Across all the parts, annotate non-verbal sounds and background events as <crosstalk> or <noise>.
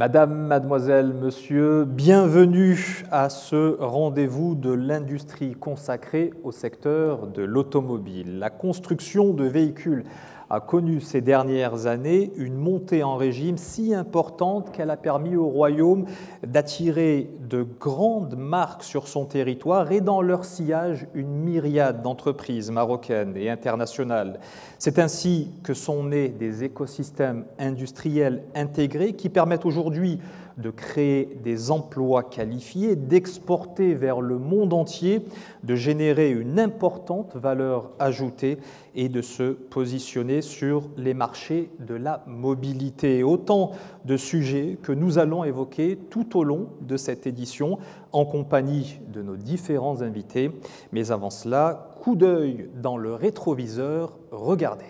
Madame, mademoiselle, monsieur, bienvenue à ce rendez-vous de l'industrie consacré au secteur de l'automobile. La construction de véhicules a connu ces dernières années une montée en régime si importante qu'elle a permis au royaume d'attirer de grandes marques sur son territoire et dans leur sillage une myriade d'entreprises marocaines et internationales. C'est ainsi que sont nés des écosystèmes industriels intégrés qui permettent aujourd'hui de créer des emplois qualifiés, d'exporter vers le monde entier, de générer une importante valeur ajoutée et de se positionner sur les marchés de la mobilité. Autant de sujets que nous allons évoquer tout au long de cette édition en compagnie de nos différents invités. Mais avant cela, coup d'œil dans le rétroviseur, regardez.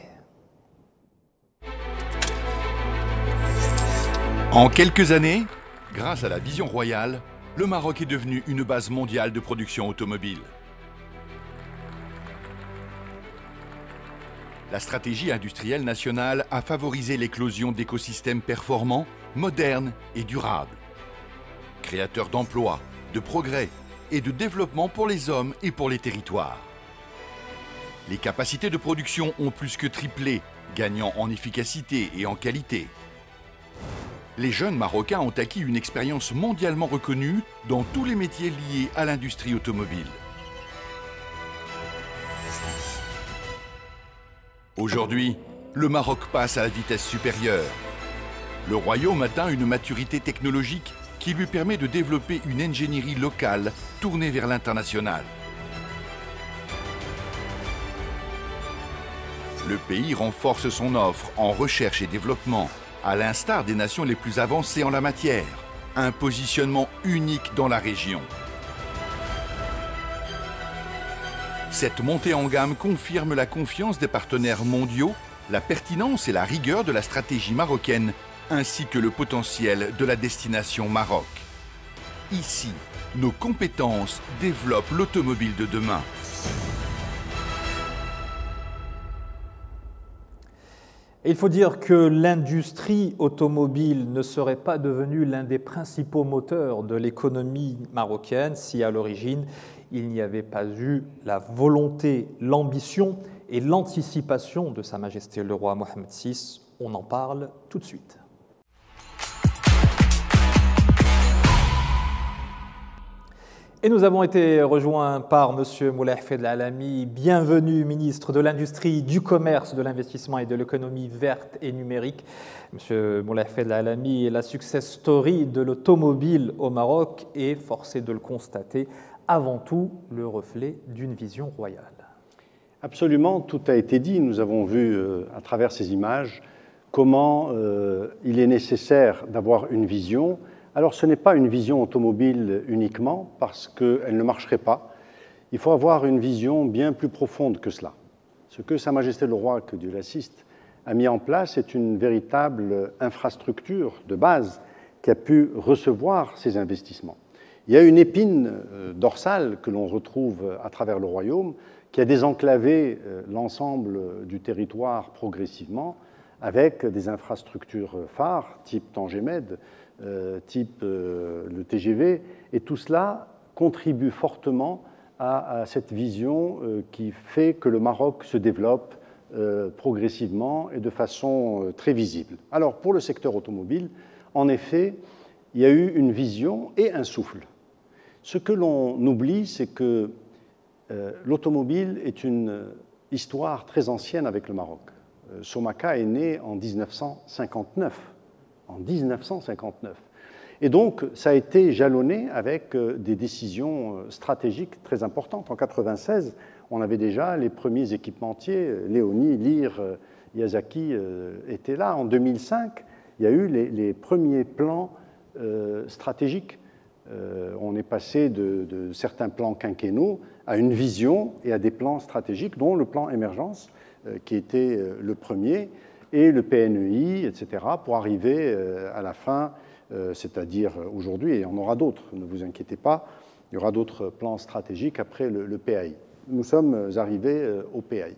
En quelques années, grâce à la vision royale, le Maroc est devenu une base mondiale de production automobile. La stratégie industrielle nationale a favorisé l'éclosion d'écosystèmes performants, modernes et durables. Créateurs d'emplois, de progrès et de développement pour les hommes et pour les territoires. Les capacités de production ont plus que triplé, gagnant en efficacité et en qualité les jeunes Marocains ont acquis une expérience mondialement reconnue dans tous les métiers liés à l'industrie automobile. Aujourd'hui, le Maroc passe à la vitesse supérieure. Le royaume atteint une maturité technologique qui lui permet de développer une ingénierie locale tournée vers l'international. Le pays renforce son offre en recherche et développement, à l'instar des nations les plus avancées en la matière. Un positionnement unique dans la région. Cette montée en gamme confirme la confiance des partenaires mondiaux, la pertinence et la rigueur de la stratégie marocaine, ainsi que le potentiel de la destination Maroc. Ici, nos compétences développent l'automobile de demain. Il faut dire que l'industrie automobile ne serait pas devenue l'un des principaux moteurs de l'économie marocaine si à l'origine il n'y avait pas eu la volonté, l'ambition et l'anticipation de Sa Majesté le roi Mohamed VI. On en parle tout de suite. Et nous avons été rejoints par M. Moulay Fed Alami. Bienvenue, ministre de l'Industrie, du Commerce, de l'Investissement et de l'Économie verte et numérique. M. Moulay Fed Alami est la success story de l'automobile au Maroc et, forcé de le constater, avant tout le reflet d'une vision royale. Absolument, tout a été dit. Nous avons vu euh, à travers ces images comment euh, il est nécessaire d'avoir une vision alors ce n'est pas une vision automobile uniquement parce qu'elle ne marcherait pas. Il faut avoir une vision bien plus profonde que cela. Ce que Sa Majesté le Roi, que Dieu l'assiste, a mis en place est une véritable infrastructure de base qui a pu recevoir ces investissements. Il y a une épine euh, dorsale que l'on retrouve à travers le royaume qui a désenclavé euh, l'ensemble du territoire progressivement avec des infrastructures phares type Tangemed, type euh, le TGV, et tout cela contribue fortement à, cette vision euh, qui fait que le Maroc se développe progressivement et de façon très visible. Alors pour le secteur automobile, en effet, il y a eu une vision et un souffle. Ce que l'on oublie, c'est que l'automobile est une histoire très ancienne avec le Maroc. Somaka est né en 1959 en 1959. Et donc, ça a été jalonné avec euh, des décisions euh, stratégiques très importantes. En 1996, on avait déjà les premiers équipementiers, Léonie, Lear, euh, Yazaki étaient là. En 2005, il y a eu les, premiers plans stratégiques. on est passé de, de, certains plans quinquennaux à une vision et à des plans stratégiques, dont le plan émergence, qui était le premier et le PNEI, etc., pour arriver euh, à la fin, euh, c'est-à-dire aujourd'hui, et en aura d'autres, ne vous inquiétez pas, il y aura d'autres plans stratégiques après le, PAI. Nous sommes arrivés euh, au PAI.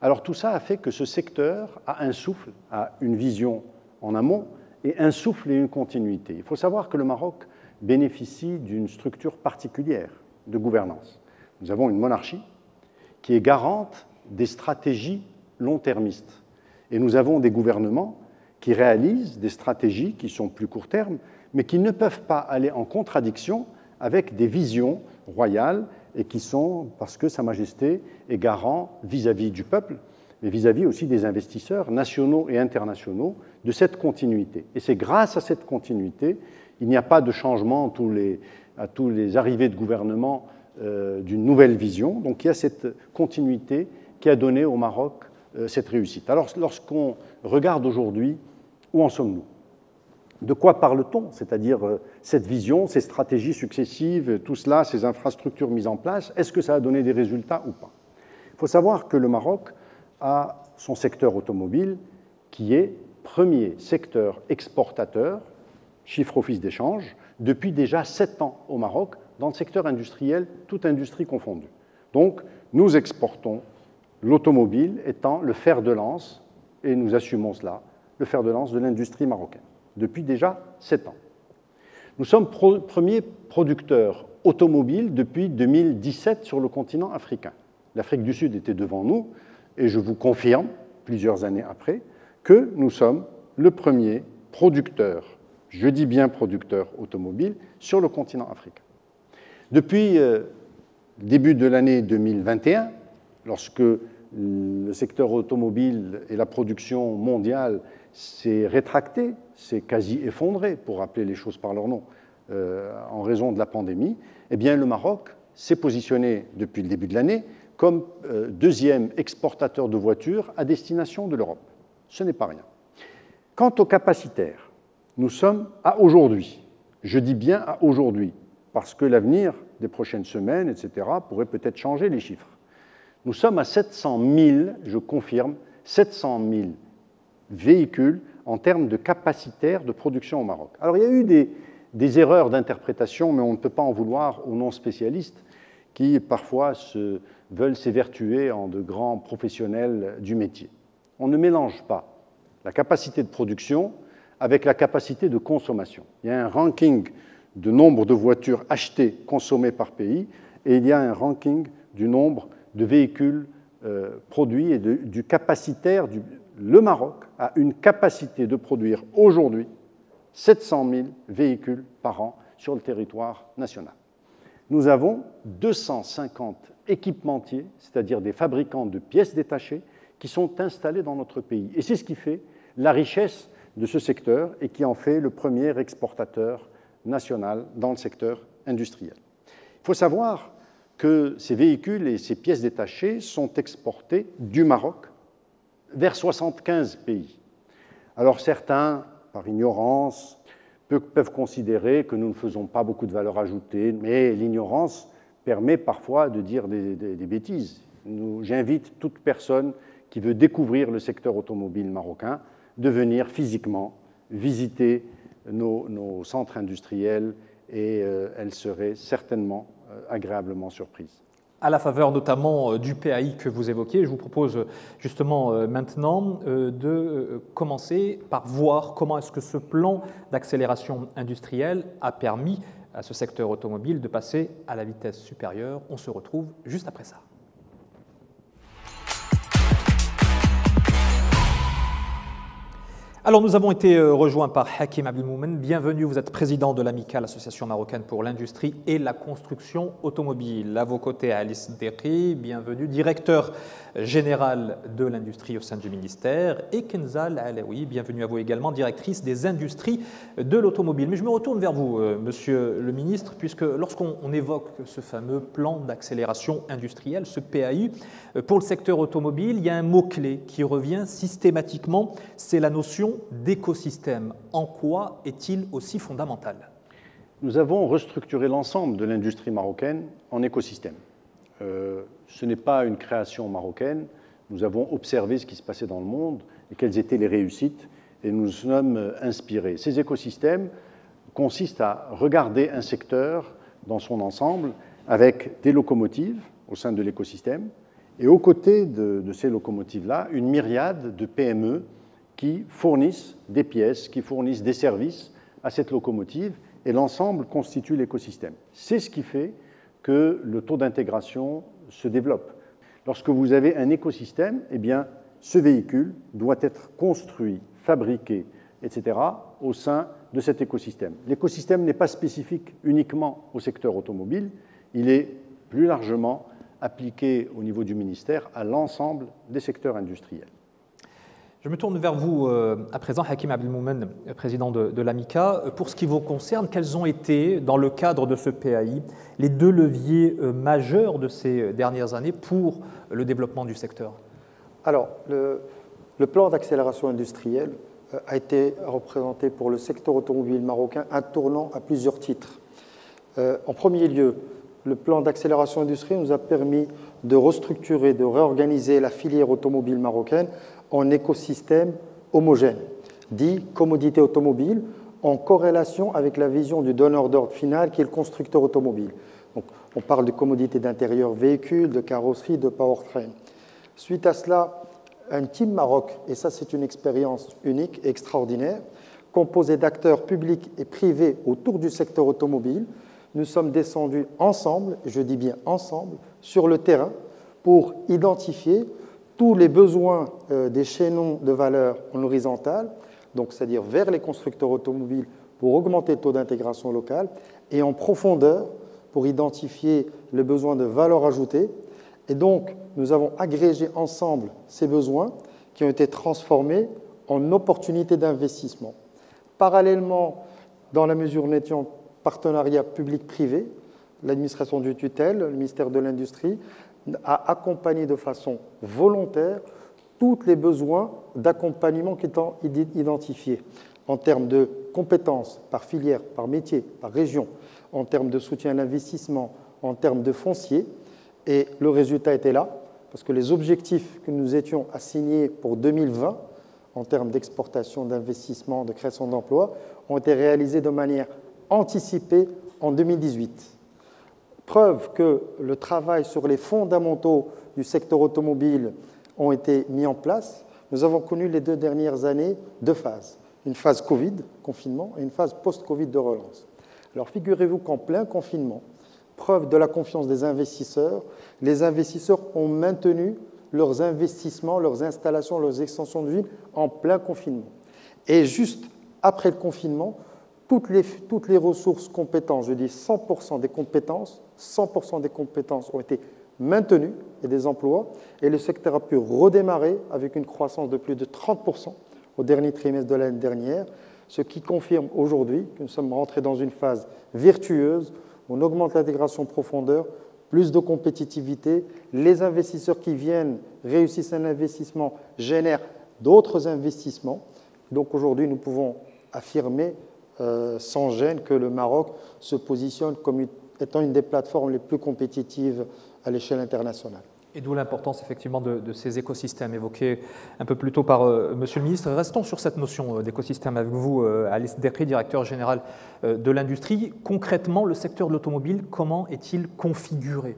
Alors tout ça a fait que ce secteur a un souffle, a une vision en amont et un souffle et une continuité. Il faut savoir que le Maroc bénéficie d'une structure particulière de gouvernance. Nous avons une monarchie qui est garante des stratégies long-termistes. Et nous avons des gouvernements qui réalisent des stratégies qui sont plus court terme, mais qui ne peuvent pas aller en contradiction avec des visions royales et qui sont, parce que Sa Majesté est garant vis-à-vis du peuple, mais vis-à-vis aussi des investisseurs nationaux et internationaux, de cette continuité. Et c'est grâce à cette continuité, il n'y a pas de changement à tous les arrivées de gouvernement euh, d'une nouvelle vision, donc il y a cette continuité qui a donné au Maroc cette réussite. Alors lorsqu'on regarde aujourd'hui, où en sommes-nous? De quoi parle-t-on? C'est-à-dire euh, cette vision, ces stratégies successives, tout cela, ces infrastructures mises en place, est-ce que ça a donné des résultats ou pas? Il faut savoir que le Maroc a son secteur automobile qui est premier secteur exportateur, chiffre office d'échange, depuis déjà sept ans au Maroc, dans le secteur industriel, toute industrie confondue. Donc, nous exportons l'automobile étant le fer de lance, et nous assumons cela, le fer de lance de l'industrie marocaine depuis déjà sept ans. Nous sommes premiers producteurs automobiles depuis 2017 sur le continent africain. L'Afrique du Sud était devant nous, et je vous confirme, plusieurs années après, que nous sommes le premier producteur, je dis bien producteur automobile, sur le continent africain. Depuis euh, début de l'année 2021, lorsque le secteur automobile et la production mondiale s'est rétracté, s'est quasi effondré, pour rappeler les choses par leur nom, euh, en raison de la pandémie, eh bien le Maroc s'est positionné depuis le début de l'année comme euh, deuxième exportateur de voitures à destination de l'Europe. Ce n'est pas rien. Quant aux capacitaires, nous sommes à aujourd'hui. Je dis bien à aujourd'hui, parce que l'avenir des prochaines semaines, etc., pourrait peut-être changer les chiffres. Nous sommes à 700 000, je confirme, 700 000 véhicules en termes de capacitaire de production au Maroc. Alors il y a eu des, erreurs d'interprétation, mais on ne peut pas en vouloir aux non-spécialistes qui parfois veulent s'évertuer en de grands professionnels du métier. On ne mélange pas la capacité de production avec la capacité de consommation. Il y a un ranking de nombre de voitures achetées, consommées par pays, et il y a un ranking du nombre de véhicules euh, produits et du capacitaire. Le Maroc a une capacité de produire aujourd'hui 700 000 véhicules par an sur le territoire national. Nous avons 250 équipementiers, c'est-à-dire des fabricants de pièces détachées, qui sont installés dans notre pays. Et c'est ce qui fait la richesse de ce secteur et qui en fait le premier exportateur national dans le secteur industriel. Il faut savoir que ces véhicules et ces pièces détachées sont exportés du Maroc vers 75 pays. Alors certains, par ignorance, peuvent considérer que nous ne faisons pas beaucoup de valeur ajoutée, mais l'ignorance permet parfois de dire des, bêtises. J'invite toute personne qui veut découvrir le secteur automobile marocain de venir physiquement visiter nos, centres industriels et euh, elle serait certainement agréablement surprise. À la faveur notamment euh, du PAI que vous évoquiez, je vous propose justement maintenant de commencer par voir comment est-ce que ce plan d'accélération industrielle a permis à ce secteur automobile de passer à la vitesse supérieure. On se retrouve juste après ça. Alors nous avons été euh, rejoints par Hakim Abdelmoumen. Bienvenue, vous êtes président de l'amicale Association marocaine pour l'industrie et la construction automobile. À vos côtés, Alice Derri, bienvenue, directeur général de l'industrie au sein du ministère, et Kenzal Alaoui, bienvenue à vous également, directrice des industries de l'automobile. Mais je me retourne vers vous, euh, monsieur le ministre, puisque lorsqu'on évoque ce fameux plan d'accélération industrielle, ce PAU, euh, pour le secteur automobile, il y a un mot-clé qui revient systématiquement, c'est la notion d'écosystème. En quoi est-il aussi fondamental? Nous avons restructuré l'ensemble de l'industrie marocaine en écosystème. Euh, ce n'est pas une création marocaine. Nous avons observé ce qui se passait dans le monde et quelles étaient les réussites et nous nous sommes inspirés. Ces écosystèmes consistent à regarder un secteur dans son ensemble avec des locomotives au sein de l'écosystème et aux côtés de ces locomotives-là, une myriade de PME qui fournissent des pièces, qui fournissent des services à cette locomotive, et l'ensemble constitue l'écosystème. C'est ce qui fait que le taux d'intégration se développe. Lorsque vous avez un écosystème, eh bien, ce véhicule doit être construit, fabriqué, etc., au sein de cet écosystème. L'écosystème n'est pas spécifique uniquement au secteur automobile, il est plus largement appliqué au niveau du ministère à l'ensemble des secteurs industriels. Je me tourne vers vous euh, à présent, Hakim Abdelmoumen, président de, l'AMICA. Pour ce qui vous concerne, quels ont été, dans le cadre de ce PAI, les deux leviers euh, majeurs de ces dernières années pour le développement du secteur? Alors, le, plan d'accélération industrielle euh, a été représenté pour le secteur automobile marocain un tournant à plusieurs titres. en premier lieu, le plan d'accélération industrielle nous a permis de restructurer, de réorganiser la filière automobile marocaine en écosystème homogène, dit commodité automobile, en corrélation avec la vision du donneur d'ordre final qui est le constructeur automobile. Donc, on parle de commodité d'intérieur véhicule, de carrosserie, de powertrain. Suite à cela, un team Maroc, et ça c'est une expérience unique extraordinaire, composé d'acteurs publics et privés autour du secteur automobile, nous sommes descendus ensemble, je dis bien ensemble, sur le terrain pour identifier tous les besoins euh, des chaînons de valeur en horizontal, donc c'est-à-dire vers les constructeurs automobiles pour augmenter le taux d'intégration locale, et en profondeur pour identifier le besoin de valeur ajoutée. Et donc, nous avons agrégé ensemble ces besoins qui ont été transformés en opportunités d'investissement. Parallèlement, dans la mesure où nous étions partenariat public-privé, l'administration du tutelle, le ministère de l'Industrie, a accompagné de façon volontaire tous les besoins d'accompagnement qui sont identifiés en termes de compétences par filière, par métier, par région, en termes de soutien à l'investissement, en termes de foncier. Et le résultat était là, parce que les objectifs que nous étions assignés pour 2020, en termes d'exportation, d'investissement, de création d'emplois, ont été réalisés de manière anticipée en 2018 preuve que le travail sur les fondamentaux du secteur automobile ont été mis en place, nous avons connu les deux dernières années deux phases. Une phase Covid, confinement, et une phase post-Covid de relance. Alors figurez-vous qu'en plein confinement, preuve de la confiance des investisseurs, les investisseurs ont maintenu leurs investissements, leurs installations, leurs extensions de ville en plein confinement. Et juste après le confinement, toutes les, toutes les ressources compétences, je dis 100% des compétences, 100% des compétences ont été maintenues et des emplois, et le secteur a pu redémarrer avec une croissance de plus de 30% au dernier trimestre de l'année dernière, ce qui confirme aujourd'hui que nous sommes rentrés dans une phase virtueuse où on augmente l'intégration profondeur, plus de compétitivité, les investisseurs qui viennent réussissent un investissement, génèrent d'autres investissements. Donc aujourd'hui, nous pouvons affirmer sans gêne que le Maroc se positionne comme étant une des plateformes les plus compétitives à l'échelle internationale. Et d'où l'importance effectivement de, ces écosystèmes évoqués un peu plus tôt par euh, Monsieur le ministre. Restons sur cette notion euh, d'écosystème avec vous, Alice Derry, directeur général de l'industrie. Concrètement, le secteur de l'automobile, comment est-il configuré?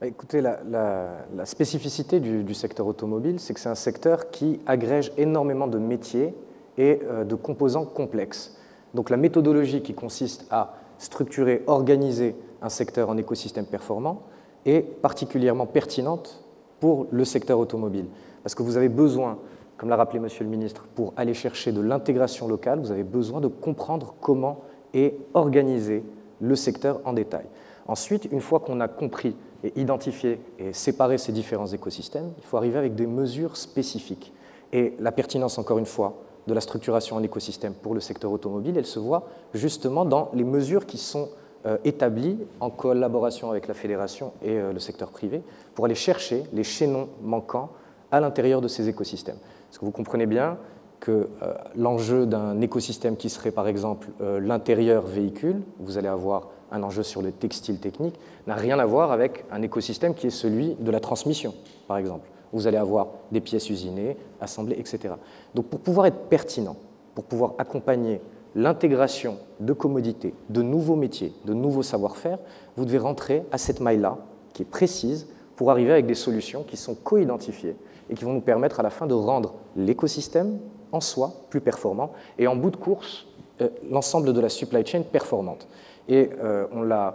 Bah, Écoutez, la, spécificité du, du, secteur automobile, c'est que c'est un secteur qui agrège énormément de métiers et de composants complexes. Donc la méthodologie qui consiste à structurer, organiser un secteur en écosystème performant est particulièrement pertinente pour le secteur automobile. Parce que vous avez besoin, comme l'a rappelé Monsieur le ministre, pour aller chercher de l'intégration locale, vous avez besoin de comprendre comment est organisé le secteur en détail. Ensuite, une fois qu'on a compris et identifié et séparé ces différents écosystèmes, il faut arriver avec des mesures spécifiques. Et la pertinence, encore une fois, de la structuration en écosystème pour le secteur automobile, elle se voit justement dans les mesures qui sont euh, établies en collaboration avec la fédération et euh, le secteur privé pour aller chercher les chaînons manquants à l'intérieur de ces écosystèmes. Parce que vous comprenez bien que euh, l'enjeu d'un écosystème qui serait par exemple l'intérieur véhicule, vous allez avoir un enjeu sur le textile technique, n'a rien à voir avec un écosystème qui est celui de la transmission, par exemple vous allez avoir des pièces usinées, assemblées, etc. Donc pour pouvoir être pertinent, pour pouvoir accompagner l'intégration de commodités, de nouveaux métiers, de nouveaux savoir-faire, vous devez rentrer à cette maille-là, qui est précise, pour arriver avec des solutions qui sont co-identifiées et qui vont nous permettre à la fin de rendre l'écosystème en soi plus performant et en bout de course, euh, l'ensemble de la supply chain performante. Et euh, on, a,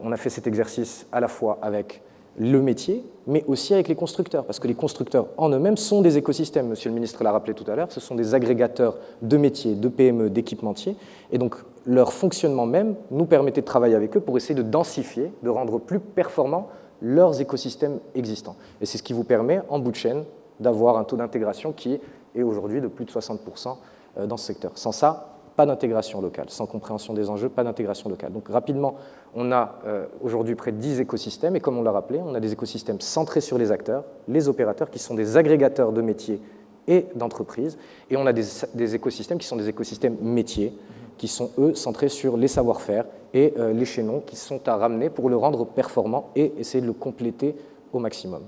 on a fait cet exercice à la fois avec le métier, mais aussi avec les constructeurs, parce que les constructeurs en eux-mêmes sont des écosystèmes. Monsieur le ministre l'a rappelé tout à l'heure, ce sont des agrégateurs de métiers, de PME, d'équipementiers, et donc leur fonctionnement même nous permettait de travailler avec eux pour essayer de densifier, de rendre plus performants leurs écosystèmes existants. Et c'est ce qui vous permet, en bout de chaîne, d'avoir un taux d'intégration qui est aujourd'hui de plus de 60% euh, dans ce secteur. Sans ça, pas d'intégration locale. Sans compréhension des enjeux, pas d'intégration locale. Donc rapidement, on a euh, aujourd'hui près de 10 écosystèmes, et comme on l'a rappelé, on a des écosystèmes centrés sur les acteurs, les opérateurs, qui sont des agrégateurs de métiers et d'entreprises, et on a des, écosystèmes qui sont des écosystèmes métiers, qui sont, eux, centrés sur les savoir-faire et euh, les chaînons qui sont à ramener pour le rendre performant et essayer de le compléter au maximum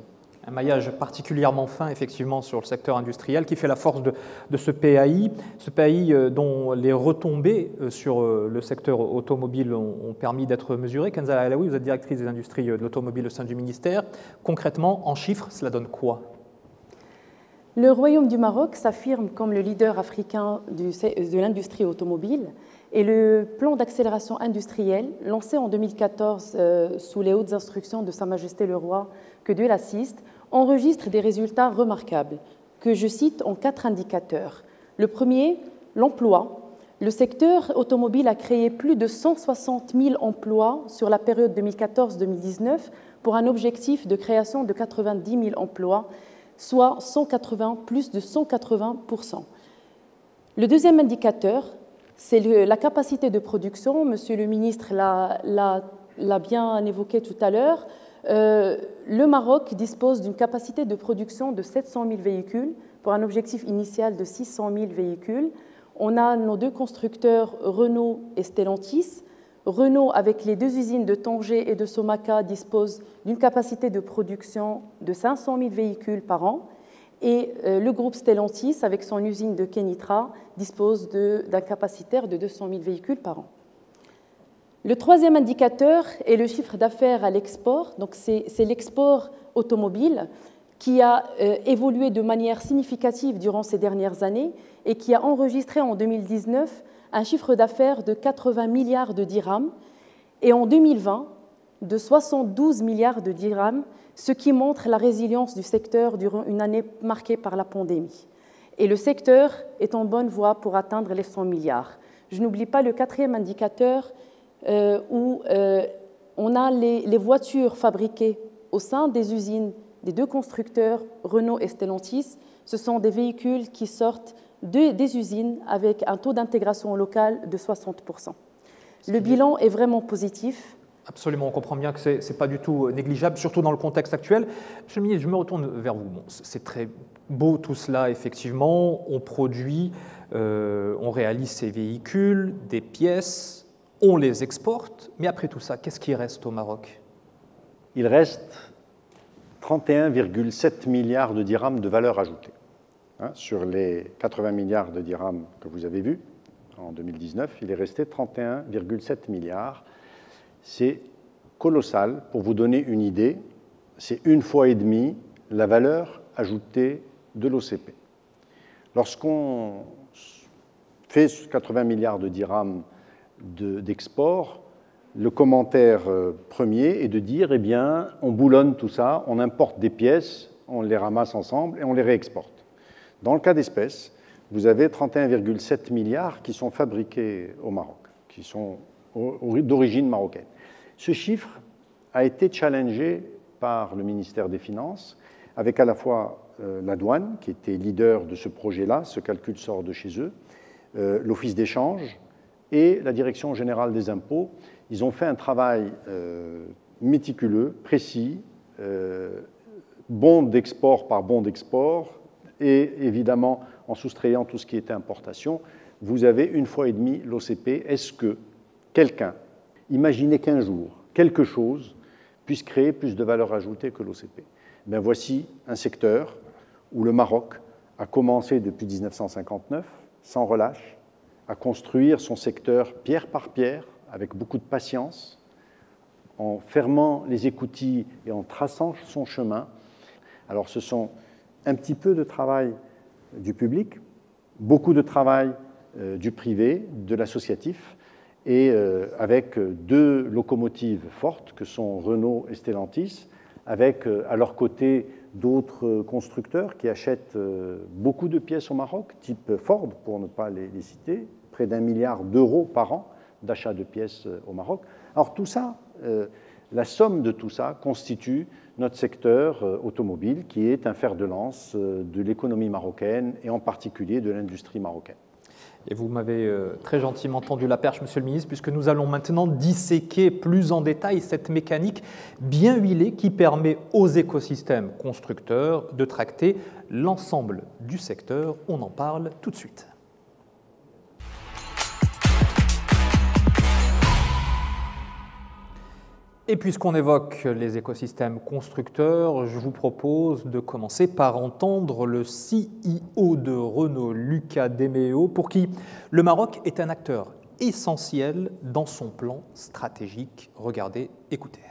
un maillage particulièrement fin effectivement sur le secteur industriel qui fait la force de, ce PAI, ce PAI euh, dont les retombées euh, sur euh, le secteur automobile ont, permis d'être mesurées. Kenza Alaoui, vous êtes directrice des industries de l'automobile au sein du ministère. Concrètement, en chiffres, cela donne quoi? Le Royaume du Maroc s'affirme comme le leader africain de l'industrie automobile et le plan d'accélération industrielle, lancé en 2014 sous les hautes instructions de Sa Majesté le Roi, que Dieu l'assiste, enregistre des résultats remarquables, que je cite en quatre indicateurs. Le premier, l'emploi. Le secteur automobile a créé plus de 160 000 emplois sur la période 2014-2019 pour un objectif de création de 90 000 emplois, soit 180, plus de 180% Le deuxième indicateur, c'est la capacité de production. Monsieur le ministre l'a bien évoqué tout à l'heure. Euh, le Maroc dispose d'une capacité de production de 700 000 véhicules pour un objectif initial de 600 000 véhicules. On a nos deux constructeurs Renault et Stellantis. Renault, avec les deux usines de Tanger et de Somaka, dispose d'une capacité de production de 500 000 véhicules par an. Et euh, le groupe Stellantis, avec son usine de Kenitra, dispose d'un capacitaire de 200 000 véhicules par an. Le troisième indicateur est le chiffre d'affaires à l'export. Donc c'est l'export automobile qui a euh, évolué de manière significative durant ces dernières années et qui a enregistré en 2019 un chiffre d'affaires de 80 milliards de dirhams et en 2020 de 72 milliards de dirhams, ce qui montre la résilience du secteur durant une année marquée par la pandémie. Et le secteur est en bonne voie pour atteindre les 100 milliards. Je n'oublie pas le quatrième indicateur euh, où euh, on a les, voitures fabriquées au sein des usines des deux constructeurs, Renault et Stellantis. Ce sont des véhicules qui sortent des usines avec un taux d'intégration locale de 60%. Le bilan est vraiment positif. Absolument, on comprend bien que ce n'est pas du tout négligeable, surtout dans le contexte actuel. Monsieur le ministre, je me retourne vers vous. c'est très beau tout cela, effectivement. On produit, euh, on réalise ces véhicules, des pièces, on les exporte, mais après tout ça, qu'est-ce qui reste au Maroc? Il reste 31,7 milliards de dirhams de valeur ajoutée. Hein, sur les 80 milliards de dirhams que vous avez vus en 2019, il est resté 31,7 milliards. C'est colossal. Pour vous donner une idée, c'est une fois et demie la valeur ajoutée de l'OCP. Lorsqu'on fait 80 milliards de dirhams d'export, le commentaire euh, premier est de dire, eh bien, on boulonne tout ça, on importe des pièces, on les ramasse ensemble et on les réexporte. Dans le cas d'espèces, vous avez 31,7 milliards qui sont fabriqués au Maroc, qui sont d'origine marocaine. Ce chiffre a été challengé par le ministère des Finances, avec à la fois euh, la douane, qui était leader de ce projet-là, ce calcul sort de chez eux, euh, l'Office d'échange, et la Direction générale des impôts. Ils ont fait un travail euh, méticuleux, précis, euh, bon d'export par bon d'export, et évidemment en soustrayant tout ce qui était importation, vous avez une fois et demie l'OCP. Est-ce que quelqu'un imaginait qu'un jour, quelque chose puisse créer plus de valeur ajoutée que l'OCP ben Voici un secteur où le Maroc a commencé depuis 1959, sans relâche, à construire son secteur pierre par pierre, avec beaucoup de patience, en fermant les écoutilles et en traçant son chemin. Alors ce sont un petit peu de travail du public, beaucoup de travail du privé, de l'associatif, et avec deux locomotives fortes que sont Renault et Stellantis, avec à leur côté d'autres constructeurs qui achètent beaucoup de pièces au Maroc, type Ford pour ne pas les, citer, près d'un milliard d'euros par an d'achat de pièces au Maroc. Alors tout ça, la somme de tout ça constitue notre secteur euh, automobile, qui est un fer de lance euh, de l'économie marocaine et en particulier de l'industrie marocaine. Et vous m'avez euh, très gentiment tendu la perche, Monsieur le Ministre, puisque nous allons maintenant disséquer plus en détail cette mécanique bien huilée qui permet aux écosystèmes constructeurs de tracter l'ensemble du secteur. On en parle tout de suite. Et puisqu'on évoque les écosystèmes constructeurs, je vous propose de commencer par entendre le CEO de Renault, Luca Demeo, pour qui le Maroc est un acteur essentiel dans son plan stratégique. Regardez, écoutez.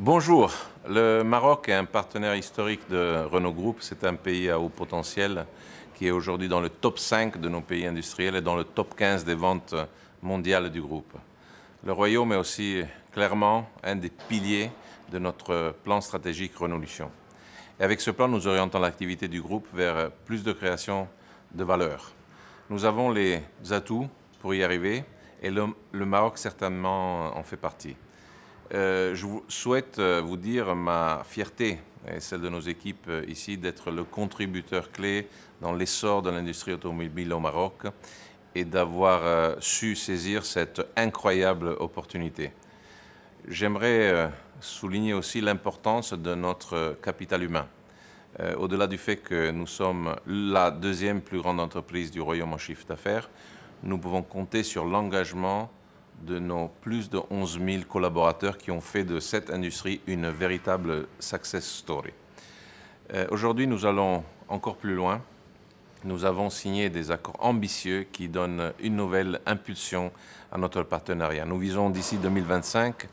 Bonjour, le Maroc est un partenaire historique de Renault Group. C'est un pays à haut potentiel qui est aujourd'hui dans le top 5 de nos pays industriels et dans le top 15 des ventes mondiales du groupe. Le Royaume est aussi clairement un des piliers de notre plan stratégique Renolution. Et avec ce plan, nous orientons l'activité du groupe vers plus de création de valeur. Nous avons les atouts pour y arriver et le, Maroc certainement en fait partie. Euh, je souhaite vous dire ma fierté et celle de nos équipes ici d'être le contributeur clé dans l'essor de l'industrie automobile au Maroc et d'avoir euh, su saisir cette incroyable opportunité. J'aimerais euh, souligner aussi l'importance de notre capital humain. Euh, au-delà du fait que nous sommes la deuxième plus grande entreprise du Royaume en chiffre d'affaires, nous pouvons compter sur l'engagement de nos plus de 11 000 collaborateurs qui ont fait de cette industrie une véritable success story. Aujourd'hui, nous allons encore plus loin nous avons signé des accords ambitieux qui donnent une nouvelle impulsion à notre partenariat. Nous visons d'ici 2025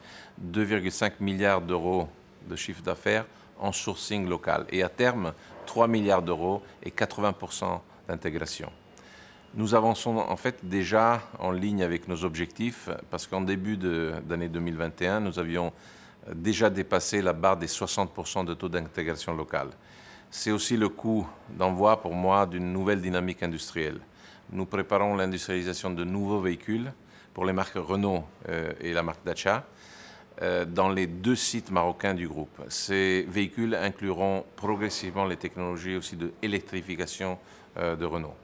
2,5 milliards d'euros de chiffre d'affaires en sourcing local et à terme 3 milliards d'euros et 80% d'intégration. Nous avançons en fait déjà en ligne avec nos objectifs parce qu'en début d'année 2021, nous avions déjà dépassé la barre des 60% de taux d'intégration locale. C'est aussi le coût d'envoi pour moi d'une nouvelle dynamique industrielle. Nous préparons l'industrialisation de nouveaux véhicules pour les marques Renault euh, et la marque Dacia euh, dans les deux sites marocains du groupe. Ces véhicules incluront progressivement les technologies aussi de électrification euh, de Renault.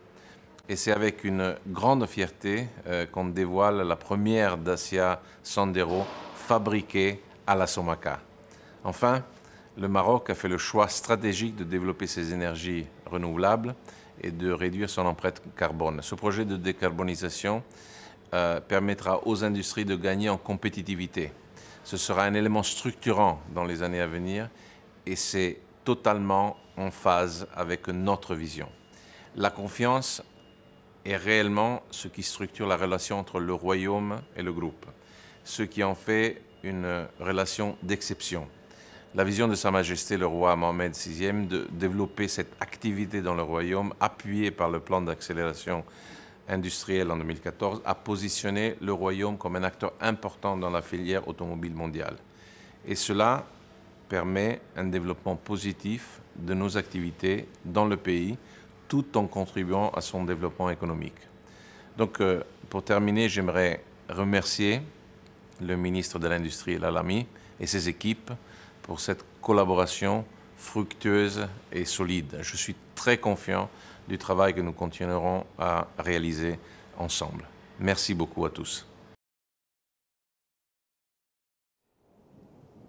Et c'est avec une grande fierté qu'on dévoile la première Dacia Sandero fabriquée à la Somaka. Enfin, le Maroc a fait le choix stratégique de développer ses énergies renouvelables et de réduire son empreinte carbone. Ce projet de décarbonisation euh, permettra aux industries de gagner en compétitivité. Ce sera un élément structurant dans les années à venir et c'est totalement en phase avec notre vision. La confiance est réellement ce qui structure la relation entre le royaume et le groupe, ce qui en fait une relation d'exception la vision de Sa Majesté le roi Mohamed VI de développer cette activité dans le royaume, appuyée par le plan d'accélération industrielle en 2014, a positionné le royaume comme un acteur important dans la filière automobile mondiale. Et cela permet un développement positif de nos activités dans le pays, tout en contribuant à son développement économique. Donc, euh, pour terminer, j'aimerais remercier le ministre de l'Industrie, Lalami, et ses équipes pour cette collaboration fructueuse et solide. Je suis très confiant du travail que nous continuerons à réaliser ensemble. Merci beaucoup à tous.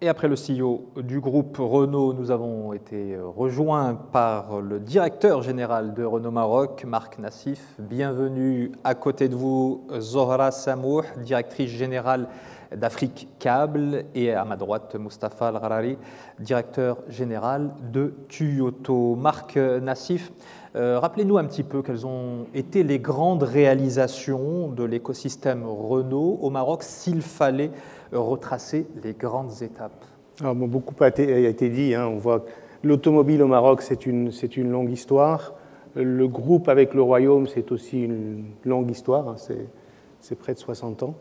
Et après le CEO du groupe Renault, nous avons été rejoints par le directeur général de Renault Maroc, Marc Nassif. Bienvenue à côté de vous, Zohra Samouh, directrice générale d'Afrique Câble, et à ma droite, Mustapha Al-Gharari, directeur général de Tuyoto. Marc Nassif, euh, rappelez-nous un petit peu quelles ont été les grandes réalisations de l'écosystème Renault au Maroc s'il fallait retracer les grandes étapes. Alors, beaucoup a été, dit. Hein. On voit L'automobile au Maroc, c'est une, une, longue histoire. Le groupe avec le royaume, c'est aussi une longue histoire, hein, c'est près de 60 ans.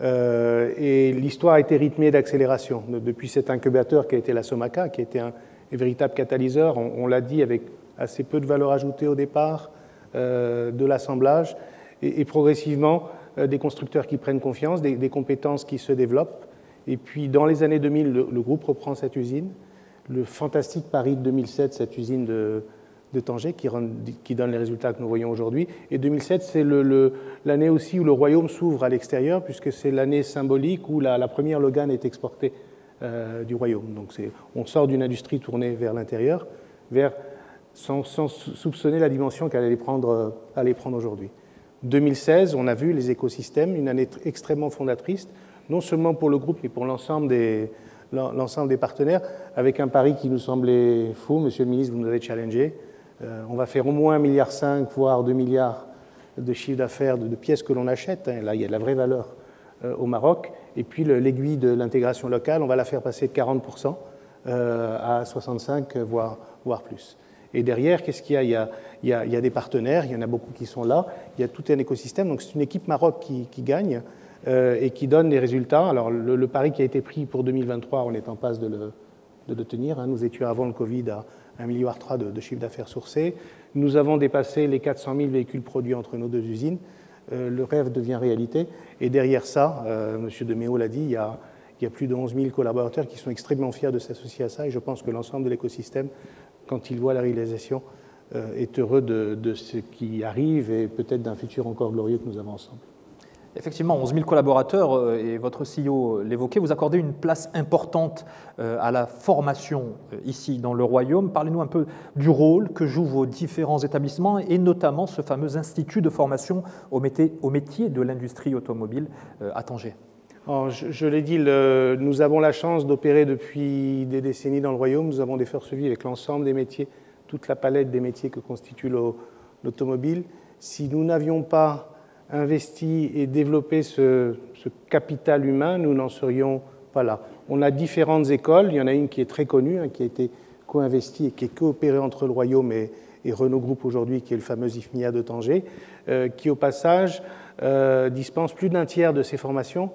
Euh, et l'histoire a été rythmée d'accélération. Depuis cet incubateur qui a été la Somaca, qui a été un, véritable catalyseur, on, l'a dit, avec assez peu de valeur ajoutée au départ, euh, de l'assemblage, et, progressivement euh, des constructeurs qui prennent confiance, des, compétences qui se développent. Et puis dans les années 2000, le groupe reprend cette usine le fantastique Paris de 2007, cette usine de, de Tanger, qui, donne les résultats que nous voyons aujourd'hui. Et 2007, c'est l'année aussi où le royaume s'ouvre à l'extérieur, puisque c'est l'année symbolique où la, première Logan est exportée euh, du royaume. Donc on sort d'une industrie tournée vers l'intérieur, vers, sans, soupçonner la dimension qu'elle allait prendre, prendre aujourd'hui. 2016, on a vu les écosystèmes, une année extrêmement fondatrice, non seulement pour le groupe, mais pour l'ensemble des, l'ensemble des partenaires, avec un pari qui nous semblait fou. Monsieur le ministre, vous nous avez challengé. Euh, on va faire au moins 1,5 milliard, voire 2 milliards de chiffre d'affaires de, pièces que l'on achète. Hein. Là, il y a de la vraie valeur euh, au Maroc. Et puis l'aiguille de l'intégration locale, on va la faire passer de 40% euh, à 65, voire, voire plus. Et derrière, qu'est-ce qu'il y a? Il, y a, il, y a, il y a des partenaires, il y en a beaucoup qui sont là, il y a tout un écosystème. Donc c'est une équipe Maroc qui, qui gagne. Et qui donne des résultats. Alors le, pari qui a été pris pour 2023, on est en passe de le, de tenir. Hein. Nous étions avant le Covid à 1,3 milliard de, de chiffre d'affaires sourcé. Nous avons dépassé les 400 000 véhicules produits entre nos deux usines. Euh, le rêve devient réalité. Et derrière ça, euh, M. Deméo l'a dit, il y, a, plus de 11 000 collaborateurs qui sont extrêmement fiers de s'associer à ça. Et je pense que l'ensemble de l'écosystème, quand il voit la réalisation, est heureux de ce qui arrive et peut-être d'un futur encore glorieux que nous avons ensemble. Effectivement, 11 000 collaborateurs, euh, et votre CEO l'évoquait, vous accordez une place importante euh, à la formation euh, ici dans le Royaume. Parlez-nous un peu du rôle que jouent vos différents établissements et notamment ce fameux institut de formation au métier, de l'industrie automobile à Tanger. je, l'ai dit, nous avons la chance d'opérer depuis des décennies dans le Royaume. Nous avons des forces vives avec l'ensemble des métiers, toute la palette des métiers que constitue l'automobile. Si nous n'avions pas investi et développé ce, capital humain, nous n'en serions pas là. On a différentes écoles, il y en a une qui est très connue, hein, qui a été co-investie et qui est coopérée entre le Royaume et, Renault Group aujourd'hui, qui est le fameux IFMIA de Tanger, euh, qui au passage euh, dispense plus d'un tiers de ses formations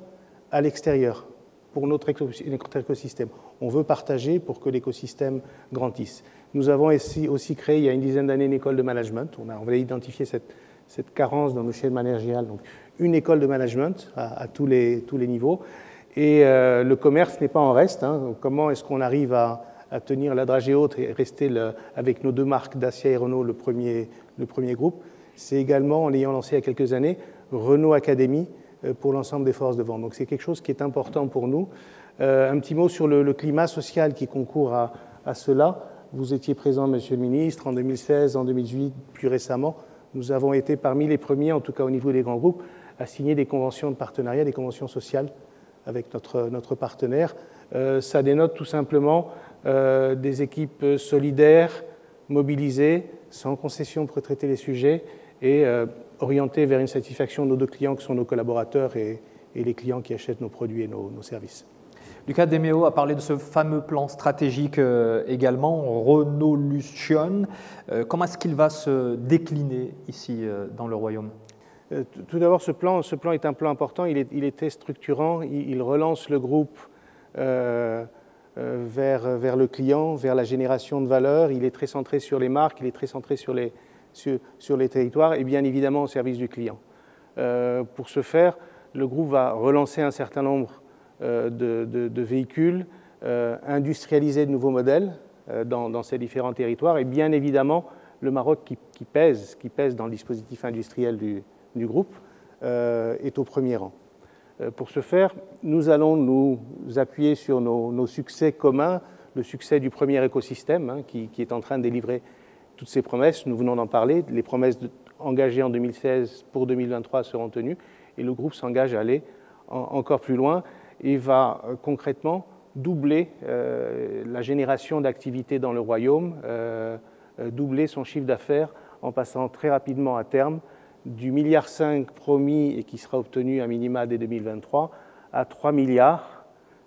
à l'extérieur pour notre écosystème. On veut partager pour que l'écosystème grandisse. Nous avons aussi, créé il y a une dizaine d'années une école de management. On a, on a identifié cette, cette carence dans nos chaînes managériales. Donc, une école de management à, tous, les, tous les niveaux. Et euh, le commerce n'est pas en reste. Hein. Comment est-ce qu'on arrive à, tenir la dragée haute et rester avec nos deux marques Dacia et Renault le premier, le premier groupe? C'est également, en ayant lancé il y a quelques années, Renault Academy euh, pour l'ensemble des forces de vente. Donc c'est quelque chose qui est important pour nous. Euh, un petit mot sur le, le, climat social qui concourt à cela. Vous étiez présent, Monsieur le Ministre, en 2016, en 2018, plus récemment nous avons été parmi les premiers, en tout cas au niveau des grands groupes, à signer des conventions de partenariat, des conventions sociales avec notre, partenaire. Euh, ça dénote tout simplement euh, des équipes solidaires, mobilisées, sans concession pour traiter les sujets et euh, orientées vers une satisfaction de nos deux clients qui sont nos collaborateurs et, les clients qui achètent nos produits et nos services. Lucas Demeo a parlé de ce fameux plan stratégique euh, également, Renault Lution. Euh, comment est-ce qu'il va se décliner ici euh, dans le Royaume? Tout d'abord, ce plan, ce plan est un plan important, il, est, il était structurant, il, relance le groupe vers, vers le client, vers la génération de valeur, il est très centré sur les marques, il est très centré sur les, sur les territoires et bien évidemment au service du client. pour ce faire, le groupe va relancer un certain nombre euh, de, véhicules, euh, industrialiser de nouveaux modèles euh, dans, ces différents territoires et bien évidemment le Maroc qui, pèse, qui pèse dans le dispositif industriel du, groupe est au premier rang. Pour ce faire, nous allons nous appuyer sur nos, succès communs, le succès du premier écosystème hein, qui, est en train de délivrer toutes ces promesses. Nous venons d'en parler. Les promesses engagées en 2016 pour 2023 seront tenues et le groupe s'engage à aller encore plus loin et va euh, concrètement doubler euh, la génération d'activités dans le royaume, euh, doubler son chiffre d'affaires en passant très rapidement à terme du milliard 5 promis et qui sera obtenu à minima dès 2023 à 3 milliards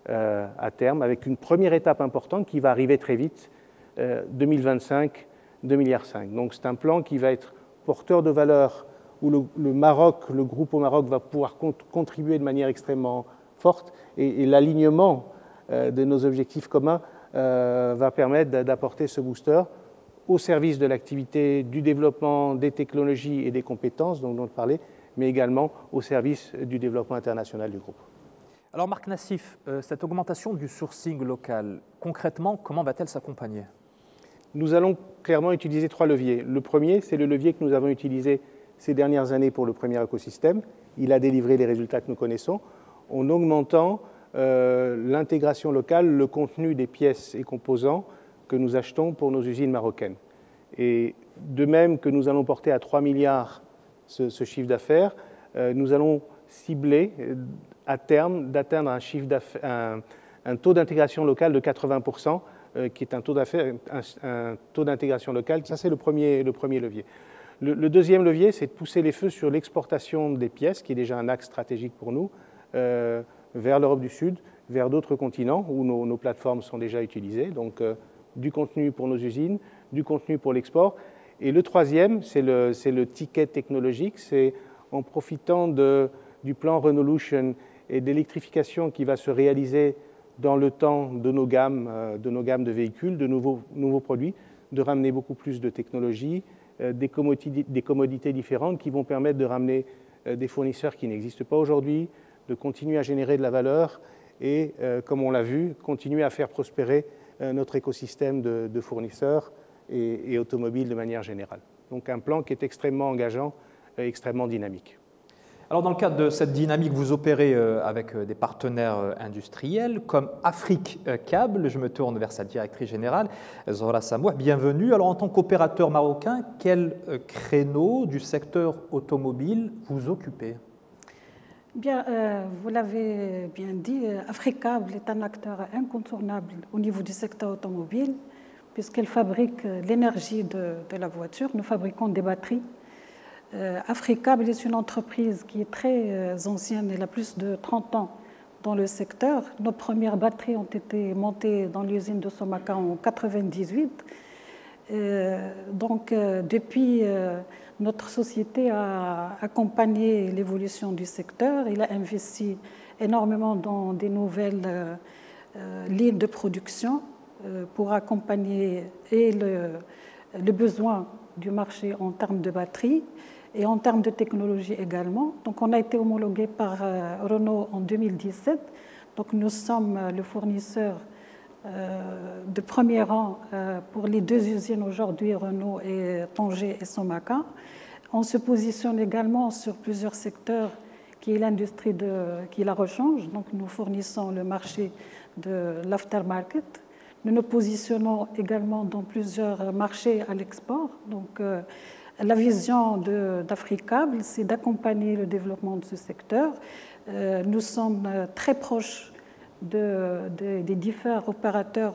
à terme, avec une première étape importante qui va arriver très vite, 2025, 2,5 milliards. Donc c'est un plan qui va être porteur de valeur où le, Maroc, le groupe au Maroc va pouvoir contribuer de manière extrêmement forte et, l'alignement de nos objectifs communs va permettre d'apporter ce booster au service de l'activité, du développement des technologies et des compétences dont on parlait, mais également au service du développement international du groupe. Alors Marc Nassif, euh, cette augmentation du sourcing local, concrètement, comment va-t-elle s'accompagner? Nous allons clairement utiliser trois leviers. Le premier, c'est le levier que nous avons utilisé ces dernières années pour le premier écosystème. Il a délivré les résultats que nous connaissons en augmentant euh, l'intégration locale, le contenu des pièces et composants que nous achetons pour nos usines marocaines. Et de même que nous allons porter à 3 milliards ce, chiffre d'affaires, euh, nous allons cibler euh, à terme d'atteindre un, un, taux d'intégration locale de 80%, euh, qui est un taux, un, taux d'intégration locale. Ça, c'est le premier, le premier levier. Le, deuxième levier, c'est de pousser les feux sur l'exportation des pièces, qui est déjà un axe stratégique pour nous, vers l'Europe du Sud, vers d'autres continents où nos, plateformes sont déjà utilisées. Donc, du contenu pour nos usines, du contenu pour l'export. Et le troisième, c'est le, ticket technologique, c'est en profitant du plan Renolution et d'électrification qui va se réaliser dans le temps de nos gammes euh, de, nos gammes de véhicules, de nouveaux, produits, de ramener beaucoup plus de technologies, euh, des, commodités, différentes qui vont permettre de ramener euh, des fournisseurs qui n'existent pas aujourd'hui, de continuer à générer de la valeur et, comme on l'a vu, continuer à faire prospérer euh, notre écosystème de, fournisseurs et, automobiles de manière générale. Donc un plan qui est extrêmement engageant et extrêmement dynamique. Alors dans le cadre de cette dynamique, vous opérez euh, avec euh, des partenaires industriels comme Afrique Câble. Je me tourne vers sa directrice générale, Zora Samouh. Bienvenue. Alors en tant qu'opérateur marocain, quel créneau du secteur automobile vous occupez? Bien, euh, vous l'avez bien dit, euh, Africable est un acteur incontournable au niveau du secteur automobile, puisqu'elle fabrique euh, l'énergie de, la voiture. Nous fabriquons des batteries. Africable est une entreprise qui est très ancienne, elle a plus de 30 ans dans le secteur. Nos premières batteries ont été montées dans l'usine de Somaka en 1998. donc, depuis notre société a accompagné l'évolution du secteur. Il a investi énormément dans des nouvelles euh, euh, lignes de production euh, pour accompagner et le, besoin du marché en termes de batterie et en termes de technologie également. Donc on a été homologué par Renault en 2017. Donc nous sommes le fournisseur de premier rang pour les deux usines aujourd'hui, Renault et Tanger et Somaka. On se positionne également sur plusieurs secteurs qui est l'industrie qui la rechange. Donc nous fournissons le marché de l'aftermarket. Nous nous positionnons également dans plusieurs marchés à l'export. Donc euh, la vision d'Africable, c'est d'accompagner le développement de ce secteur. Euh, nous sommes très proches des différents opérateurs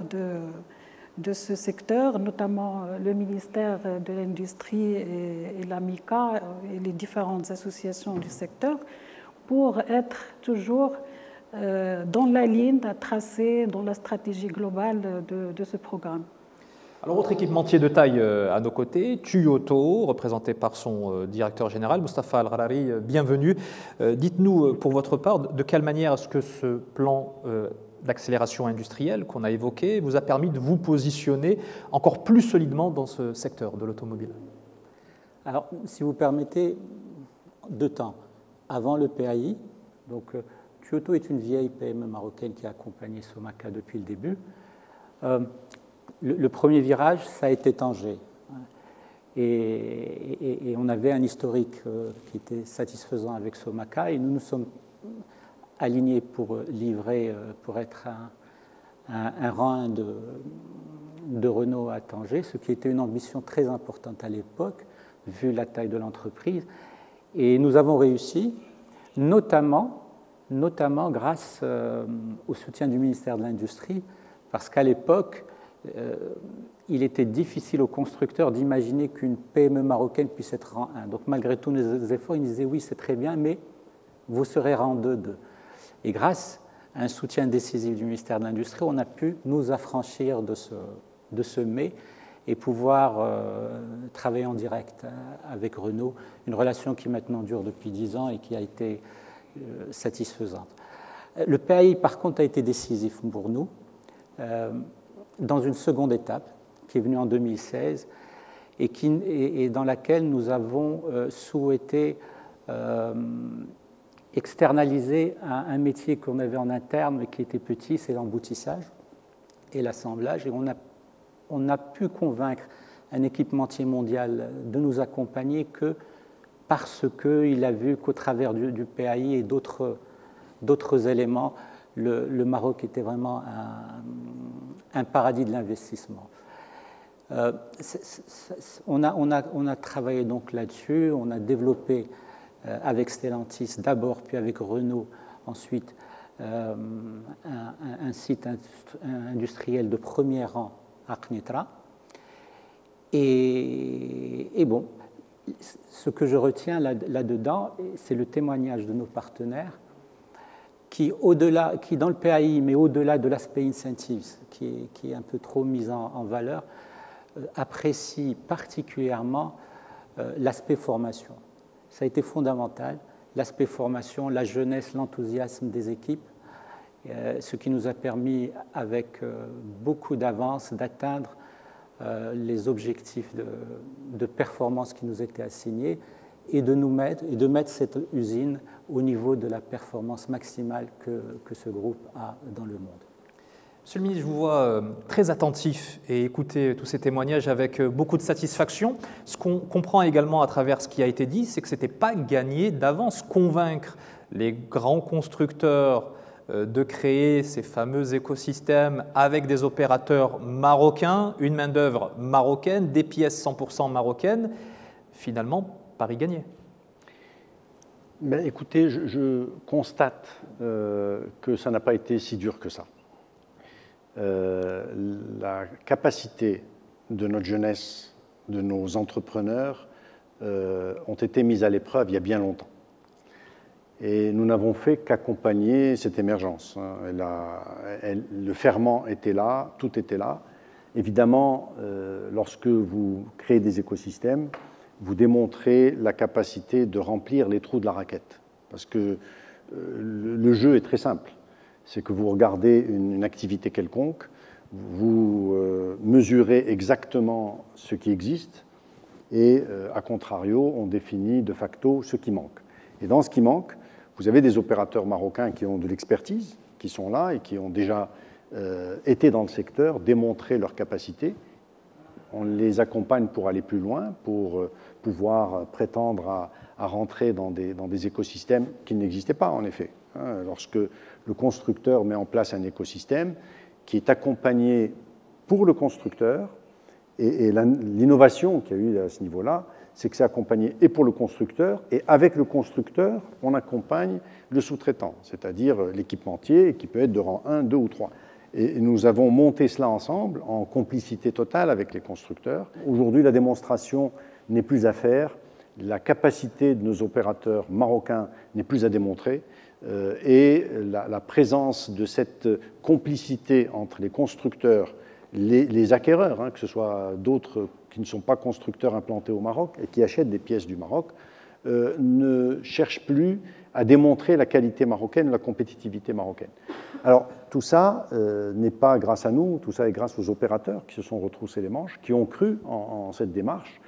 de, ce secteur, notamment euh, le ministère de l'Industrie et, l'AMICA euh, et les différentes associations du secteur, pour être toujours euh, dans la ligne tracée dans la stratégie globale de, ce programme. Alors, autre équipementier de taille à nos côtés, Tuyoto, représenté par son directeur général, Mustafa Al-Harari, bienvenue. Dites-nous, pour votre part, de quelle manière est-ce que ce plan d'accélération industrielle qu'on a évoqué vous a permis de vous positionner encore plus solidement dans ce secteur de l'automobile? Alors, si vous permettez, deux temps. Avant le PAI, donc euh, Kyoto est une vieille PME marocaine qui a accompagné Somaka depuis le début. Euh, le, premier virage, ça a été Tanger. Et, on avait un historique euh, qui était satisfaisant avec Somaka et nous nous sommes aligné pour livrer, euh, pour être un, rang de, Renault à Tanger, ce qui était une ambition très importante à l'époque, vu la taille de l'entreprise. Et nous avons réussi, notamment, grâce euh, au soutien du ministère de l'Industrie, parce qu'à l'époque, il était difficile aux constructeurs d'imaginer qu'une PME marocaine puisse être rang 1. Donc malgré tous nos efforts, ils disaient oui, c'est très bien, mais vous serez rang 2. 2. Et grâce à un soutien décisif du ministère de l'Industrie, on a pu nous affranchir de ce, de ce mai et pouvoir travailler en direct avec Renault, une relation qui maintenant dure depuis dix ans et qui a été satisfaisante. Le PAI, par contre, a été décisif pour nous dans une seconde étape qui est venue en 2016 et, dans laquelle nous avons souhaité externaliser un, métier qu'on avait en interne mais qui était petit, c'est l'emboutissage et l'assemblage. Et on a pu convaincre un équipementier mondial de nous accompagner que parce qu'il a vu qu'au travers du, PAI et d'autres éléments, le, Maroc était vraiment un, paradis de l'investissement. Euh, on, a, on, a, on, a, travaillé donc là-dessus, on a développé euh, avec Stellantis d'abord, puis avec Renault ensuite, euh, un, site industriel de premier rang à Knetra. Et, bon, ce que je retiens là-dedans, c'est le témoignage de nos partenaires qui, au-delà, qui dans le PAI, mais au-delà de l'aspect incentives, qui est, un peu trop mis en, valeur, euh, apprécient particulièrement l'aspect formation. Ça a été fondamental, l'aspect formation, la jeunesse, l'enthousiasme des équipes, euh, ce qui nous a permis, avec euh, beaucoup d'avance, d'atteindre euh, les objectifs de, performance qui nous étaient assignés et de nous mettre et de mettre cette usine au niveau de la performance maximale que ce groupe a dans le monde. Monsieur le ministre, je vous vois euh, très attentif et écouter tous ces témoignages avec euh, beaucoup de satisfaction. Ce qu'on comprend également à travers ce qui a été dit, c'est que ce n'était pas gagné d'avance. Convaincre les grands constructeurs euh, de créer ces fameux écosystèmes avec des opérateurs marocains, une main-d'œuvre marocaine, des pièces 100% marocaines, finalement, Paris gagné. Mais écoutez, je, constate que ça n'a pas été si dur que ça. Euh, la capacité de notre jeunesse, de nos entrepreneurs, euh, ont été mises à l'épreuve il y a bien longtemps. Et nous n'avons fait qu'accompagner cette émergence. Hein. le ferment était là, tout était là. Évidemment, euh, lorsque vous créez des écosystèmes, vous démontrez la capacité de remplir les trous de la raquette. Parce que le jeu est très simple c'est que vous regardez une, activité quelconque, vous euh, mesurez exactement ce qui existe et, euh, à contrario, on définit de facto ce qui manque. Et dans ce qui manque, vous avez des opérateurs marocains qui ont de l'expertise, qui sont là et qui ont déjà euh, été dans le secteur, démontré leur capacité. On les accompagne pour aller plus loin, pour pouvoir prétendre à, rentrer dans des, écosystèmes qui n'existaient pas, en effet. Hein. lorsque le constructeur met en place un écosystème qui est accompagné pour le constructeur. Et, l'innovation qu'il y a eu à ce niveau-là, c'est que c'est accompagné et pour le constructeur, et avec le constructeur, on accompagne le sous-traitant, c'est-à-dire l'équipementier, qui peut être de rang 1, 2 ou 3. Et nous avons monté cela ensemble en complicité totale avec les constructeurs. Aujourd'hui, la démonstration n'est plus à faire. La capacité de nos opérateurs marocains n'est plus à démontrer. Euh, et la, présence de cette complicité entre les constructeurs, les, acquéreurs, hein, que ce soit d'autres qui ne sont pas constructeurs implantés au Maroc et qui achètent des pièces du Maroc, euh, ne cherchent plus à démontrer la qualité marocaine, la compétitivité marocaine. Alors tout ça euh, n'est pas grâce à nous, tout ça est grâce aux opérateurs qui se sont retroussés les manches, qui ont cru en cette démarche,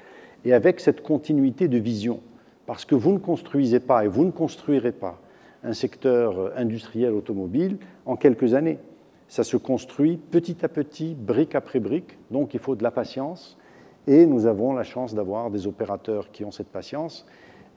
et avec cette continuité de vision. Parce que vous ne construisez pas et vous ne construirez pas un secteur industriel automobile en quelques années. Ça se construit petit à petit, brique après brique, donc il faut de la patience. Et nous avons la chance d'avoir des opérateurs qui ont cette patience,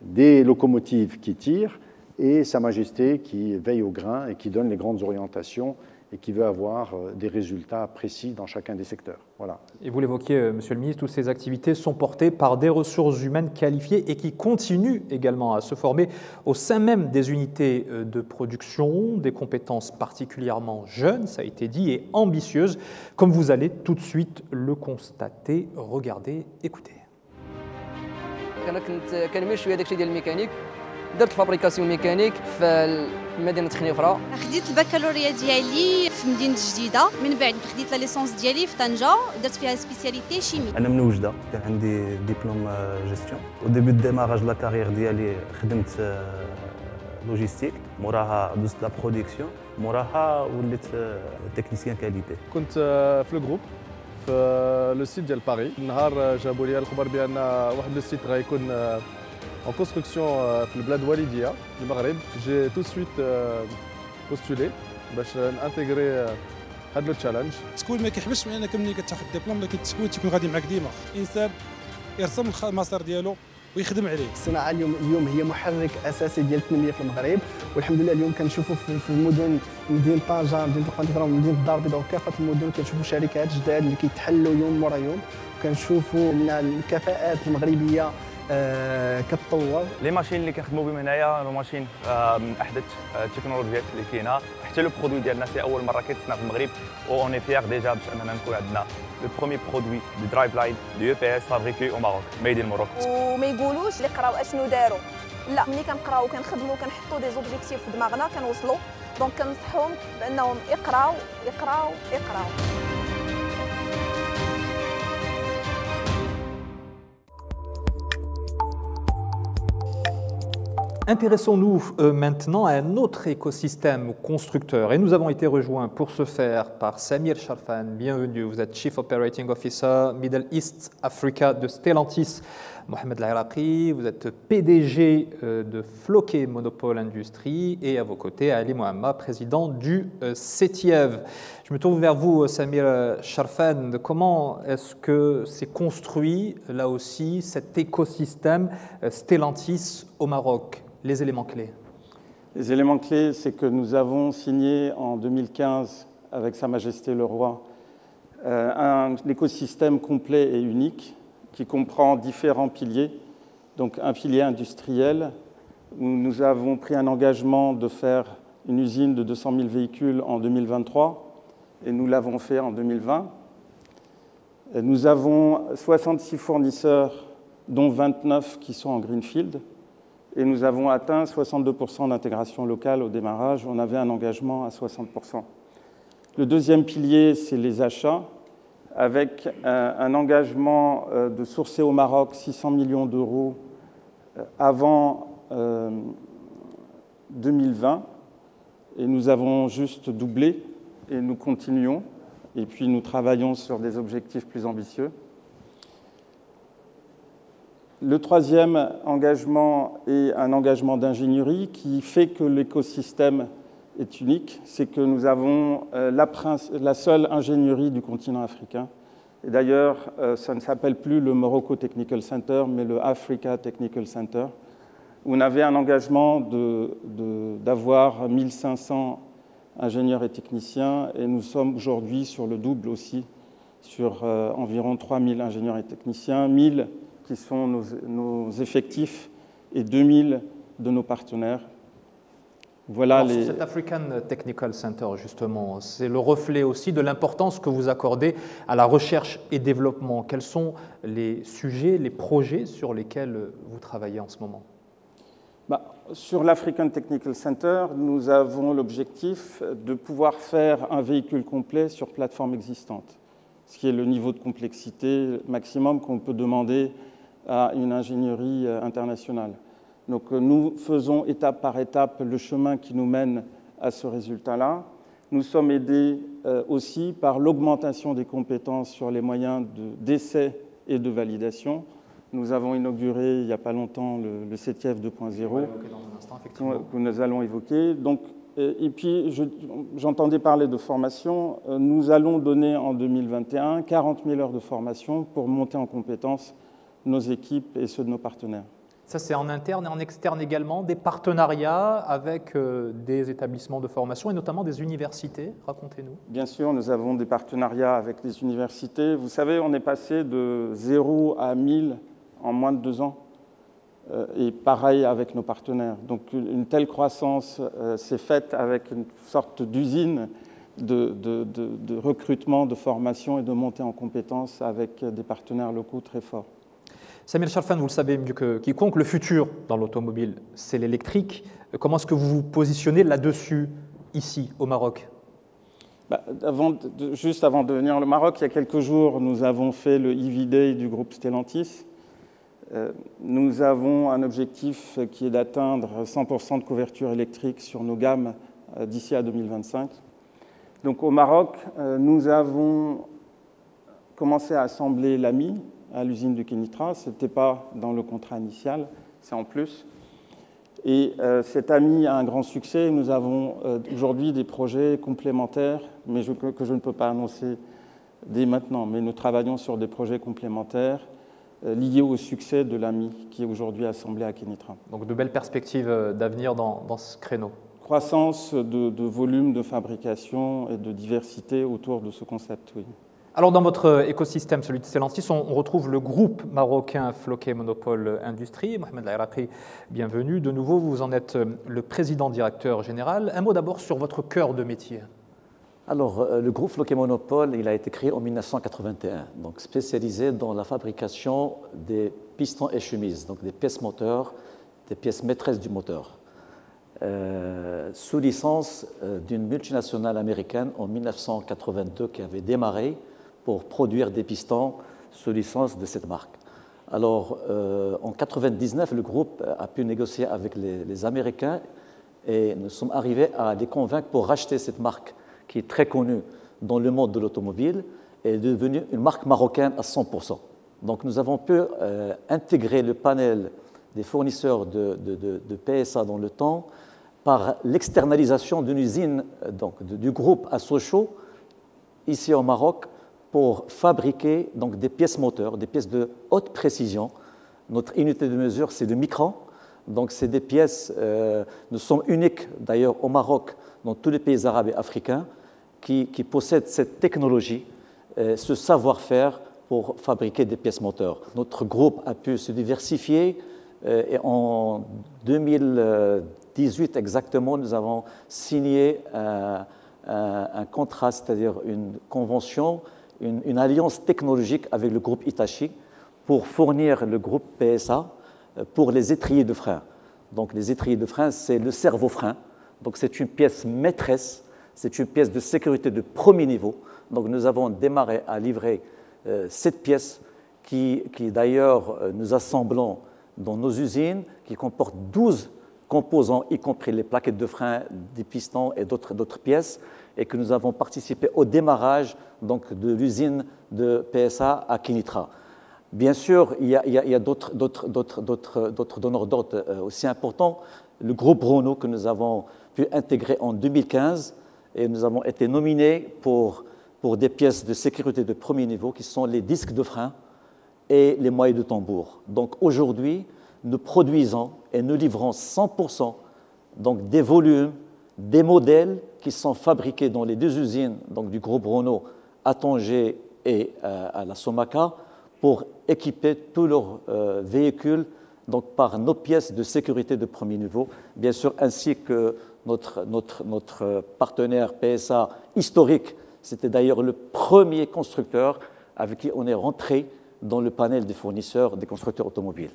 des locomotives qui tirent et Sa Majesté qui veille au grain et qui donne les grandes orientations et qui veut avoir euh, des résultats précis dans chacun des secteurs. Voilà. Et vous l'évoquiez, euh, Monsieur le Ministre, toutes ces activités sont portées par des ressources humaines qualifiées et qui continuent également à se former au sein même des unités euh, de production, des compétences particulièrement jeunes, ça a été dit, et ambitieuses, comme vous allez tout de suite le constater. Regardez, écoutez. درت فابريكاسيون ميكانيك في مدينة خنيفرة. خديت البكالوريا ديالي في مدينة جديدة من بعد خديت لا ليسونس ديالي في طنجة درت فيها سبيسياليتي شيمي أنا من وجدة كان عندي ديبلوم جيستيون. أو ديبي ديماراج لا كارير ديالي خدمت لوجيستيك موراها دوزت لا برودكسيون موراها وليت تكنيسيان كاليتي كنت في الجروب في لو سيت ديال باري النهار جابوا لي الخبر بأن واحد لو سيت غيكون en construction في البلاد والديه المغرب جي تو سويت بوستولي باش نانتيغري هاد لو تشالنج التكوين ما كيحبسش من انك ملي كتاخذ ديبلوم لكن التكوين تيكون غادي معك ديما. الانسان يرسم المسار ديالو ويخدم عليه. الصناعه اليوم اليوم هي محرك أساسي ديال التنمية في المغرب. والحمد لله اليوم كنشوفوا في المدن مدينه طنجه مدينه القنيطره ومدينه الدار البيضاء وكافه المدن كنشوفوا شركات جداد اللي كيتحلوا يوم ورا يوم. كنشوفوا إن الكفاءات المغربية آه كتطور لي ماشين اللي كنخدموا بهم هنايا لو ماشين آه من احدث التكنولوجيات اللي كاينة. حتى لو برودوي ديالنا سي أول مرة كيتصنع في المغرب و اوني فيغ ديجا باش أننا نكون عندنا لو بروميي برودوي دو درايف لاين دو بي اس فابريكي أو ماروك ميد ان ماروك وما يقولوش اللي قراو أشنو داروا. لا ملي كنقراو وكنخدموا كنحطوا دي زوبجيكتيف في دماغنا كنوصلوا دونك كنصحهم بأنهم يقراو يقراو يقراو. Intéressons-nous euh, maintenant à un autre écosystème constructeur. Et nous avons été rejoints pour ce faire par Samir Sharfan. Bienvenue, vous êtes Chief Operating Officer Middle East Africa de Stellantis. Mohamed Lairaqi, vous êtes PDG euh, de Floquet Monopole Industrie et à vos côtés Ali Mohamed, président du CETIEV. Euh, Je me tourne vers vous, Samir Sharfan. Comment est-ce que s'est construit là aussi cet écosystème Stellantis au Maroc? Les éléments clés Les éléments clés, c'est que nous avons signé en 2015 avec Sa Majesté le Roi euh, un écosystème complet et unique qui comprend différents piliers. Donc un pilier industriel où nous avons pris un engagement de faire une usine de 200 000 véhicules en 2023 et nous l'avons fait en 2020. Nous avons 66 fournisseurs dont 29 qui sont en Greenfield et nous avons atteint 62% d'intégration locale au démarrage. On avait un engagement à 60%. Le deuxième pilier, c'est les achats, avec un, engagement euh, de sourcer au Maroc 600 millions d'euros euh, avant 2020. Euh, et nous avons juste doublé et nous continuons. Et puis nous travaillons sur des objectifs plus ambitieux. Le troisième engagement est un engagement d'ingénierie qui fait que l'écosystème est unique. C'est que nous avons euh, la, seule ingénierie du continent africain. Et d'ailleurs, euh, ça ne s'appelle plus le Morocco Technical Center, mais le Africa Technical Center. On avait un engagement d'avoir 1500 ingénieurs et techniciens, et nous sommes aujourd'hui sur le double aussi, sur euh, environ 3000 ingénieurs et techniciens, 1000 qui sont nos, effectifs et 2000 de nos partenaires. Voilà les... Cet African Technical Center, justement, c'est le reflet aussi de l'importance que vous accordez à la recherche et développement. Quels sont les sujets, les projets sur lesquels vous travaillez en ce moment? Bah, Sur l'African Technical Center, nous avons l'objectif de pouvoir faire un véhicule complet sur plateforme existante, ce qui est le niveau de complexité maximum qu'on peut demander à une ingénierie euh, internationale. Donc euh, nous faisons étape par étape le chemin qui nous mène à ce résultat-là. Nous sommes aidés euh, aussi par l'augmentation des compétences sur les moyens d'essai et de validation. Nous avons inauguré il n'y a pas longtemps le, le CTF 2.0 que nous allons évoquer. Donc, et puis, j'entendais parler de formation. Nous allons donner en 2021 40 000 heures de formation pour monter en compétences nos équipes et ceux de nos partenaires. Ça, c'est en interne et en externe également, des partenariats avec euh, des établissements de formation et notamment des universités. Racontez-nous. Bien sûr, nous avons des partenariats avec les universités. Vous savez, on est passé de 0 à 1000 en moins de deux ans. Euh, et pareil avec nos partenaires. Donc une telle croissance euh, s'est faite avec une sorte d'usine de, de, de recrutement, de formation et de montée en compétences avec des partenaires locaux très forts. Samir Sharfan, vous le savez mieux que quiconque, le futur dans l'automobile, c'est l'électrique. Comment est-ce que vous vous positionnez là-dessus, ici, au Maroc? Bah, Juste avant de venir au Maroc, il y a quelques jours, nous avons fait le EV Day du groupe Stellantis. Euh, nous avons un objectif qui est d'atteindre 100% de couverture électrique sur nos gammes euh, d'ici à 2025. Donc au Maroc, euh, nous avons commencé à assembler l'AMI à l'usine de Kenitra. Ce n'était pas dans le contrat initial, c'est en plus. Et cet AMI a un grand succès. Nous avons aujourd'hui des projets complémentaires, mais que je ne peux pas annoncer dès maintenant. Mais nous travaillons sur des projets complémentaires euh, lié au succès de l'AMI qui est aujourd'hui assemblé à Kenitra. Donc de belles perspectives euh, d'avenir dans, ce créneau Croissance de, volume de fabrication et de diversité autour de ce concept, oui. Alors dans votre écosystème, celui de Stellantis, on, retrouve le groupe marocain Floquet Monopole Industrie. Mohamed Lairaqi, bienvenue. De nouveau, vous en êtes le président directeur général. Un mot d'abord sur votre cœur de métier. Alors, euh, le groupe Floquet Monopole, il a été créé en 1981, donc spécialisé dans la fabrication des pistons et chemises, donc des pièces moteurs, des pièces maîtresses du moteur, euh, sous licence euh, d'une multinationale américaine en 1982 qui avait démarré pour produire des pistons sous licence de cette marque. Alors, en 1999, le groupe a pu négocier avec les, Américains et nous sommes arrivés à les convaincre pour racheter cette marque qui est très connue dans le monde de l'automobile, est devenue une marque marocaine à 100%. Donc nous avons pu euh, intégrer le panel des fournisseurs de, PSA dans le temps par l'externalisation d'une usine donc, du groupe à Sochaux, ici au Maroc, pour fabriquer donc, des pièces moteurs, des pièces de haute précision. Notre unité de mesure, c'est de micron. Donc, c'est des pièces, euh, nous sommes uniques d'ailleurs au Maroc, dans tous les pays arabes et africains, qui, possèdent cette technologie, euh, ce savoir-faire pour fabriquer des pièces moteurs. Notre groupe a pu se diversifier euh, et en 2018 exactement, nous avons signé un, contrat, c'est-à-dire une convention, une, alliance technologique avec le groupe Itachi pour fournir le groupe PSA euh, pour les étriers de frein. Donc les étriers de frein, c'est le cerveau-frein. Donc c'est une pièce maîtresse c'est une pièce de sécurité de premier niveau. Donc nous avons démarré à livrer euh, cette pièce qui, d'ailleurs euh, nous assemblons dans nos usines, qui comporte 12 composants, y compris les plaquettes de frein, des pistons et d'autres pièces, et que nous avons participé au démarrage donc, de l'usine de PSA à Kinitra. Bien sûr, il y a, d'autres donneurs d'ordre euh, aussi importants. Le groupe Renault que nous avons pu intégrer en 2015 et nous avons été nominés pour, pour des pièces de sécurité de premier niveau qui sont les disques de frein et les moyens de tambour. Donc aujourd'hui, nous produisons et nous livrons 100% donc des volumes, des modèles qui sont fabriqués dans les deux usines donc du groupe Renault à Tanger et euh, à la Somaka pour équiper tous leurs euh, véhicules donc par nos pièces de sécurité de premier niveau, bien sûr, ainsi que notre, notre, notre partenaire PSA historique. C'était d'ailleurs le premier constructeur avec qui on est rentré dans le panel des fournisseurs des constructeurs automobiles.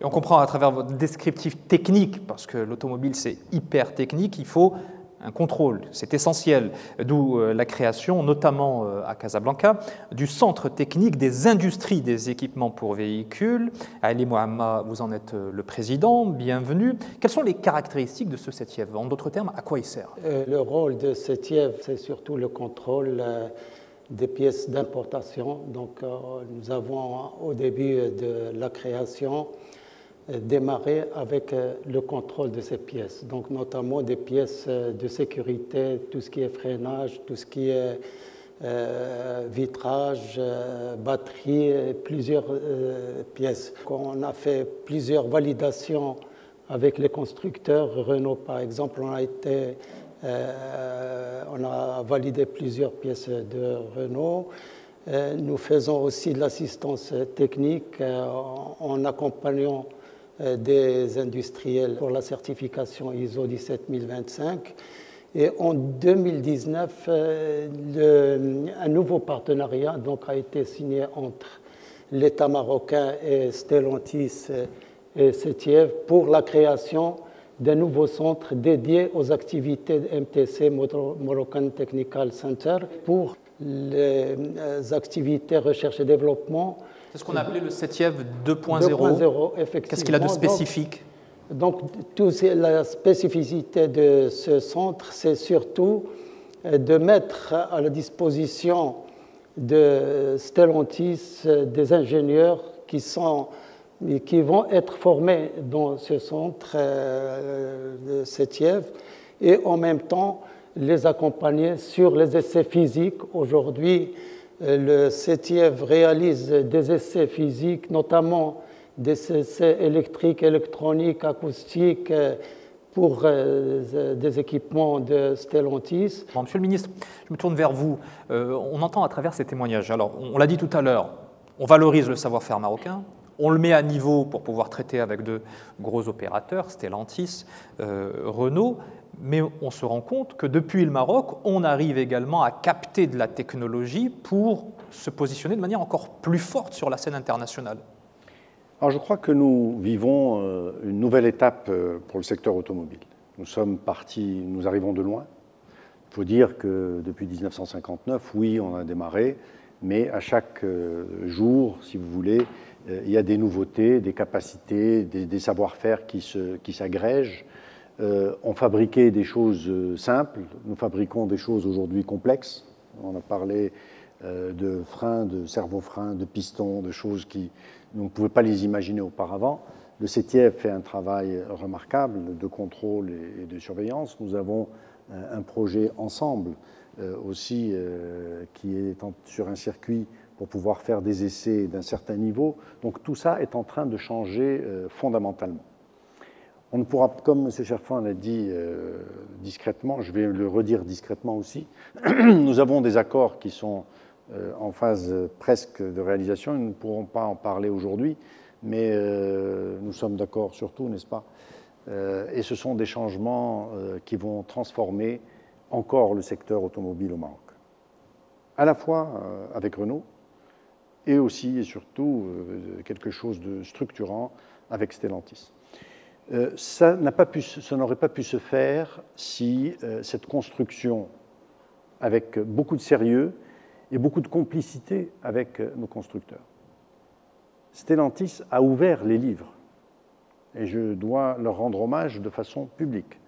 Et on comprend à travers votre descriptif technique, parce que l'automobile c'est hyper technique, il faut un contrôle, c'est essentiel, d'où euh, la création, notamment euh, à Casablanca, du Centre technique des industries des équipements pour véhicules. Ali Mohammed, vous en êtes euh, le président, bienvenue. Quelles sont les caractéristiques de ce CETIEV En d'autres termes, à quoi il sert? Le rôle de CETIEV, c'est surtout le contrôle des pièces d'importation. Donc, nous avons au début de la création démarrer avec euh, le contrôle de ces pièces, donc notamment des pièces euh, de sécurité, tout ce qui est freinage, tout ce qui est euh, vitrage, batterie, plusieurs pièces. On a fait plusieurs validations avec les constructeurs. Renault, par exemple, on a été, on a validé plusieurs pièces de Renault. Nous faisons aussi de l'assistance technique en accompagnant des industriels pour la certification ISO 17025. Et en 2019, euh, un nouveau partenariat donc, a été signé entre l'État marocain et Stellantis et CETIEV pour la création d'un nouveau centre dédié aux activités MTC, Moroccan Technical Center, pour les activités recherche et développement. C'est ce qu'on appelait le CETIEV 2.0. Qu'est-ce qu'il a de spécifique Donc, donc la spécificité de ce centre, c'est surtout de mettre à la disposition de Stellantis des ingénieurs qui sont qui vont être formés dans ce centre euh, de CETIEV et en même temps les accompagner sur les essais physiques. Aujourd'hui, euh, le CETIEV réalise des essais physiques, notamment des essais électriques, électroniques, acoustiques euh, pour des équipements de Stellantis. Monsieur le ministre, je me tourne vers vous. on entend à travers ces témoignages, alors on l'a dit tout à l'heure, on valorise le savoir-faire marocain, on le met à niveau pour pouvoir traiter avec de gros opérateurs, Stellantis, euh, Renault, mais on se rend compte que depuis le Maroc, on arrive également à capter de la technologie pour se positionner de manière encore plus forte sur la scène internationale. Alors je crois que nous vivons euh, une nouvelle étape euh, pour le secteur automobile. Nous sommes partis, nous arrivons de loin. Il faut dire que depuis 1959, oui, on a démarré, mais à chaque jour, si vous voulez, euh, il y a des nouveautés, des capacités, des, savoir-faire qui s'agrègent. Euh, on fabriquait des choses euh, simples, nous fabriquons des choses aujourd'hui complexes. On a parlé de freins, de servo-freins, de pistons, de choses qui on ne pouvait pas les imaginer auparavant. Le CTF fait un travail remarquable de contrôle et de surveillance. Nous avons un projet ensemble aussi qui est sur un circuit pour pouvoir faire des essais d'un certain niveau. Donc tout ça est en train de changer euh, fondamentalement. On ne pourra, comme M. Cherfin l'a dit euh, discrètement, je vais le redire discrètement aussi, <clears throat> nous avons des accords qui sont euh, en phase presque de réalisation, nous ne pourrons pas en parler aujourd'hui, mais nous sommes d'accord sur tout, n'est-ce pas? Et ce sont des changements qui vont transformer encore le secteur automobile au Maroc. À la fois avec Renault, et aussi et surtout euh, quelque chose de structurant avec Stellantis. Euh, ça n'aurait pas pu se faire si euh, cette construction, avec beaucoup de sérieux et beaucoup de complicité avec nos constructeurs. Stellantis a ouvert les livres et je dois leur rendre hommage de façon publique.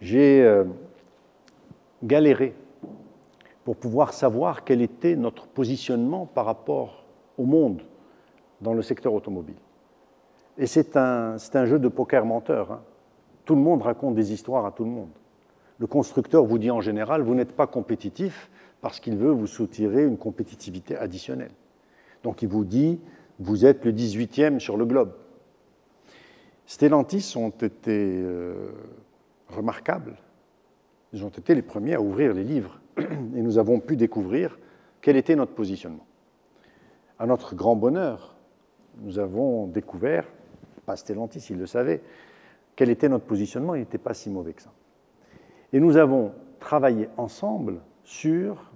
J'ai galéré pour pouvoir savoir quel était notre positionnement par rapport au monde dans le secteur automobile. Et c'est un, jeu de poker menteur. Hein. Tout le monde raconte des histoires à tout le monde. Le constructeur vous dit en général, vous n'êtes pas compétitif parce qu'il veut vous soutirer une compétitivité additionnelle. Donc il vous dit, vous êtes le 18e sur le globe. Stellantis ont été euh, remarquables. Ils ont été les premiers à ouvrir les livres et nous avons pu découvrir quel était notre positionnement. À notre grand bonheur, nous avons découvert, pas Stellantis, il le savait, quel était notre positionnement, il n'était pas si mauvais que ça. Et nous avons travaillé ensemble sur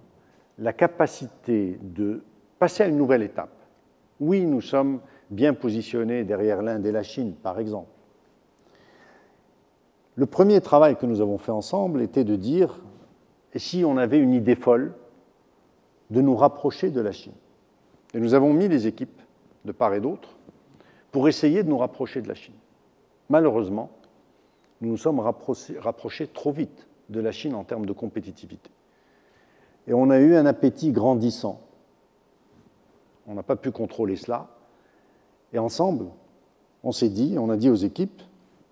la capacité de passer à une nouvelle étape. Oui, nous sommes bien positionnés derrière l'Inde et la Chine, par exemple. Le premier travail que nous avons fait ensemble était de dire si on avait une idée folle de nous rapprocher de la Chine. Et nous avons mis les équipes de part et d'autre pour essayer de nous rapprocher de la Chine. Malheureusement, nous nous sommes rapprochés, trop vite de la Chine en termes de compétitivité. Et on a eu un appétit grandissant. On n'a pas pu contrôler cela. Et ensemble, on s'est dit, on a dit aux équipes,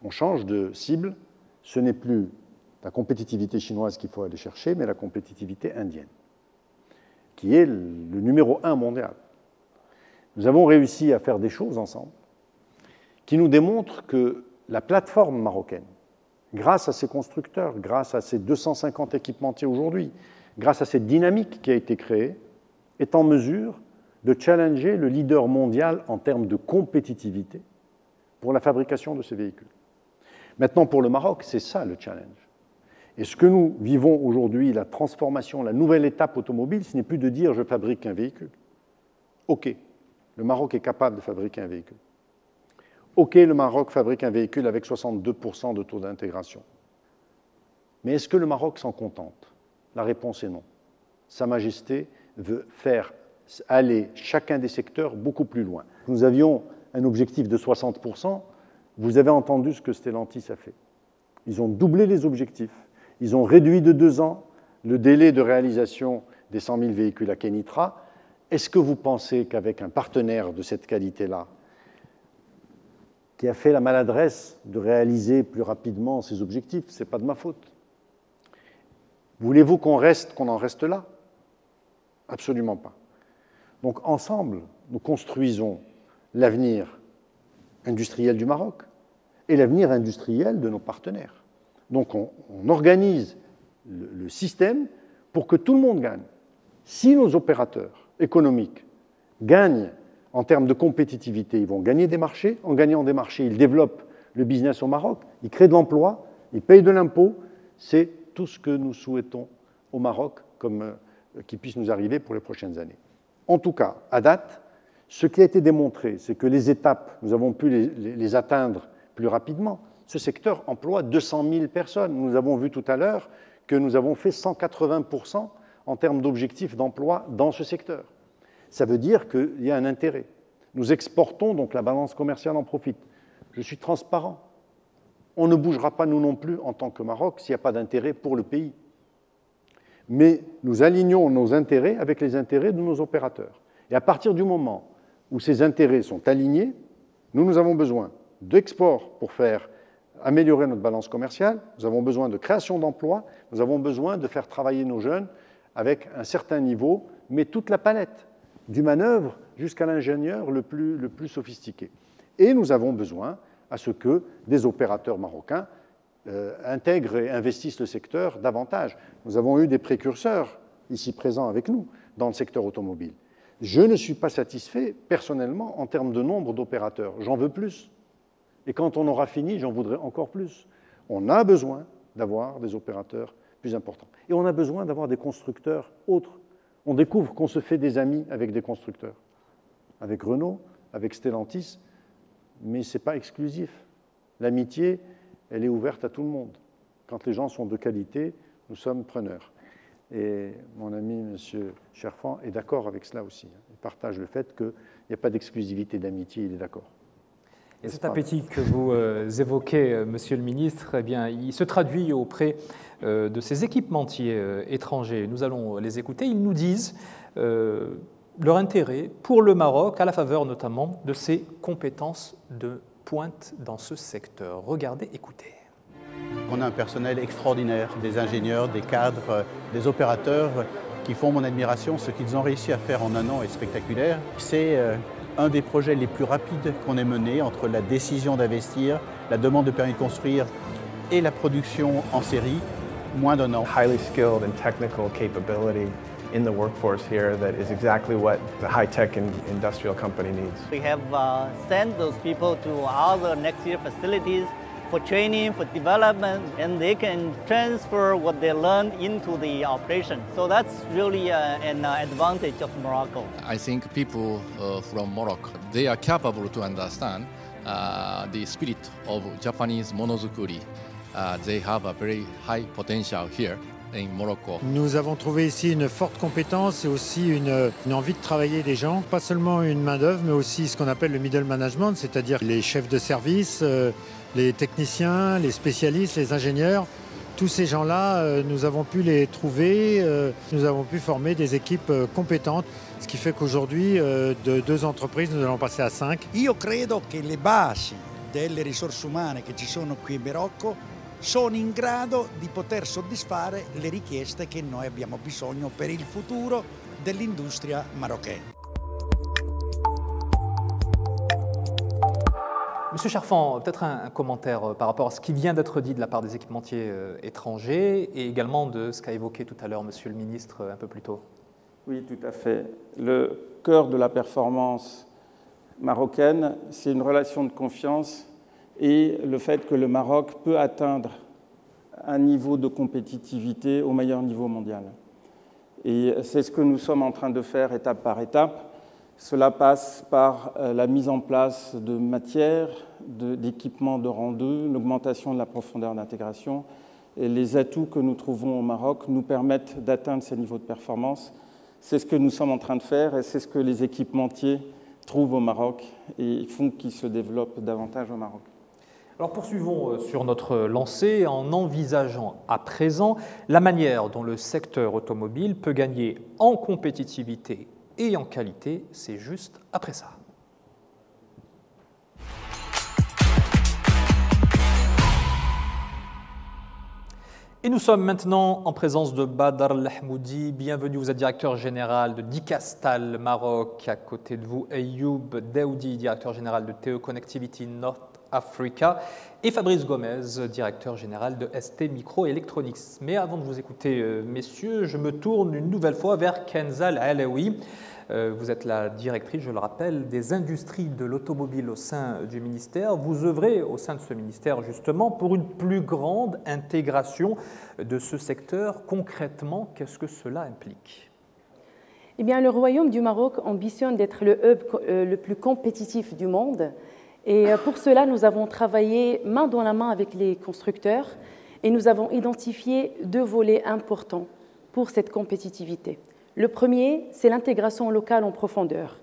on change de cible, ce n'est plus la compétitivité chinoise qu'il faut aller chercher, mais la compétitivité indienne, qui est le numéro un mondial. Nous avons réussi à faire des choses ensemble qui nous démontrent que la plateforme marocaine, grâce à ses constructeurs, grâce à ses 250 équipementiers aujourd'hui, grâce à cette dynamique qui a été créée, est en mesure de challenger le leader mondial en termes de compétitivité pour la fabrication de ces véhicules. Maintenant, pour le Maroc, c'est ça le challenge. Et ce que nous vivons aujourd'hui, la transformation, la nouvelle étape automobile, ce n'est plus de dire je fabrique un véhicule. OK, Le Maroc est capable de fabriquer un véhicule. OK, le Maroc fabrique un véhicule avec 62% de taux d'intégration. Mais est-ce que le Maroc s'en contente? La réponse est non. Sa Majesté veut faire aller chacun des secteurs beaucoup plus loin. Nous avions un objectif de 60%. Vous avez entendu ce que Stellantis a fait. Ils ont doublé les objectifs. Ils ont réduit de deux ans le délai de réalisation des 100 000 véhicules à Kenitra. Est-ce que vous pensez qu'avec un partenaire de cette qualité-là, qui a fait la maladresse de réaliser plus rapidement ses objectifs, ce n'est pas de ma faute. Voulez-vous qu'on reste, qu'on en reste là? Absolument pas. Donc ensemble, nous construisons l'avenir industriel du Maroc et l'avenir industriel de nos partenaires. Donc on, organise le, le système pour que tout le monde gagne. Si nos opérateurs économiques gagnent en termes de compétitivité, ils vont gagner des marchés. En gagnant des marchés, ils développent le business au Maroc, ils créent de l'emploi, ils payent de l'impôt. C'est tout ce que nous souhaitons au Maroc comme euh, qui puisse nous arriver pour les prochaines années. En tout cas, à date, ce qui a été démontré, c'est que les étapes, nous avons pu les, les, atteindre plus rapidement. Ce secteur emploie 200 000 personnes. Nous avons vu tout à l'heure que nous avons fait 180% en termes d'objectifs d'emploi dans ce secteur. Ça veut dire qu'il y a un intérêt. Nous exportons, donc la balance commerciale en profite. Je suis transparent. On ne bougera pas, nous non plus, en tant que Maroc, s'il n'y a pas d'intérêt pour le pays mais nous alignons nos intérêts avec les intérêts de nos opérateurs. Et à partir du moment où ces intérêts sont alignés, nous, nous avons besoin d'export pour faire améliorer notre balance commerciale, nous avons besoin de création d'emplois, nous avons besoin de faire travailler nos jeunes avec un certain niveau, mais toute la palette, du manœuvre jusqu'à l'ingénieur le plus, le plus sophistiqué. Et nous avons besoin à ce que des opérateurs marocains euh, intègrent et investissent le secteur davantage. Nous avons eu des précurseurs ici présents avec nous dans le secteur automobile. Je ne suis pas satisfait personnellement en termes de nombre d'opérateurs. J'en veux plus. Et quand on aura fini, j'en voudrais encore plus. On a besoin d'avoir des opérateurs plus importants. Et on a besoin d'avoir des constructeurs autres. On découvre qu'on se fait des amis avec des constructeurs. Avec Renault, avec Stellantis, mais ce n'est pas exclusif. L'amitié, elle est ouverte à tout le monde. Quand les gens sont de qualité, nous sommes preneurs. Et mon ami M. Cherfan est d'accord avec cela aussi. Il partage le fait qu'il n'y a pas d'exclusivité d'amitié, il est d'accord. Et cet appétit que vous euh, évoquez, euh, Monsieur le Ministre, eh bien, il se traduit auprès euh, de ces équipementiers étrangers. Nous allons les écouter. Ils nous disent leur intérêt pour le Maroc, à la faveur notamment de ses compétences de pointe dans ce secteur. Regardez, écoutez. On a un personnel extraordinaire, des ingénieurs, des cadres, des opérateurs qui font mon admiration. Ce qu'ils ont réussi à faire en un an est spectaculaire. C'est euh, un des projets les plus rapides qu'on ait mené entre la décision d'investir, la demande de permis de construire et la production en série, moins d'un an. Highly skilled and technical capability in the workforce here that is exactly what the high-tech and industrial company needs. We have uh, sent those people to other next year facilities for training, for development, and they can transfer what they learned into the operation. So that's really uh, an uh, advantage of Morocco. I think people uh, from Morocco, they are capable to understand uh, the spirit of Japanese monozukuri. Uh, they have a very high potential here. Nous avons trouvé ici une forte compétence et aussi une, envie de travailler des gens, pas seulement une main-d'œuvre, mais aussi ce qu'on appelle le middle management, c'est-à-dire les chefs de service, euh, les techniciens, les spécialistes, les ingénieurs. Tous ces gens-là, euh, nous avons pu les trouver, euh, nous avons pu former des équipes compétentes, ce qui fait qu'aujourd'hui, de deux entreprises, nous allons passer à cinq. Io credo che le basi delle risorse umane che ci sono qui in Marocco sono in grado di poter soddisfare le richieste che noi abbiamo bisogno per il futuro dell'industria marocchina. Monsieur Charfan, peut-être un, commentaire euh, par rapport à ce qui vient d'être dit de la part des équipementiers euh, étrangers et également de ce qu'a évoqué tout à l'heure Monsieur le ministre euh, un peu plus tôt. Oui, tout à fait. Le cœur de la performance marocaine, c'est une relation de confiance et le fait que le Maroc peut atteindre un niveau de compétitivité au meilleur niveau mondial. Et c'est ce que nous sommes en train de faire étape par étape. Cela passe par la mise en place de matières, d'équipements de, rang 2, l'augmentation de la profondeur d'intégration. Et les atouts que nous trouvons au Maroc nous permettent d'atteindre ces niveaux de performance. C'est ce que nous sommes en train de faire et c'est ce que les équipementiers trouvent au Maroc et font qu'ils se développent davantage au Maroc. Alors poursuivons euh, sur notre lancée en envisageant à présent la manière dont le secteur automobile peut gagner en compétitivité et en qualité. C'est juste après ça. Et nous sommes maintenant en présence de Badr Lahmoudi. Bienvenue, vous êtes directeur général de Dicastal Maroc. À côté de vous, Ayoub Daoudi, directeur général de TE Connectivity North Africa. Et Fabrice Gomez, directeur général de ST Microelectronics. Mais avant de vous écouter, euh, messieurs, je me tourne une nouvelle fois vers Kenzal Alaoui. Euh, vous êtes la directrice, je le rappelle, des industries de l'automobile au sein du ministère. Vous œuvrez au sein de ce ministère justement pour une plus grande intégration de ce secteur. Concrètement, qu'est-ce que cela implique? Eh bien, le Royaume du Maroc ambitionne d'être le hub euh, le plus compétitif du monde. Et euh, pour cela, nous avons travaillé main dans la main avec les constructeurs et nous avons identifié deux volets importants pour cette compétitivité. Le premier, c'est l'intégration locale en profondeur.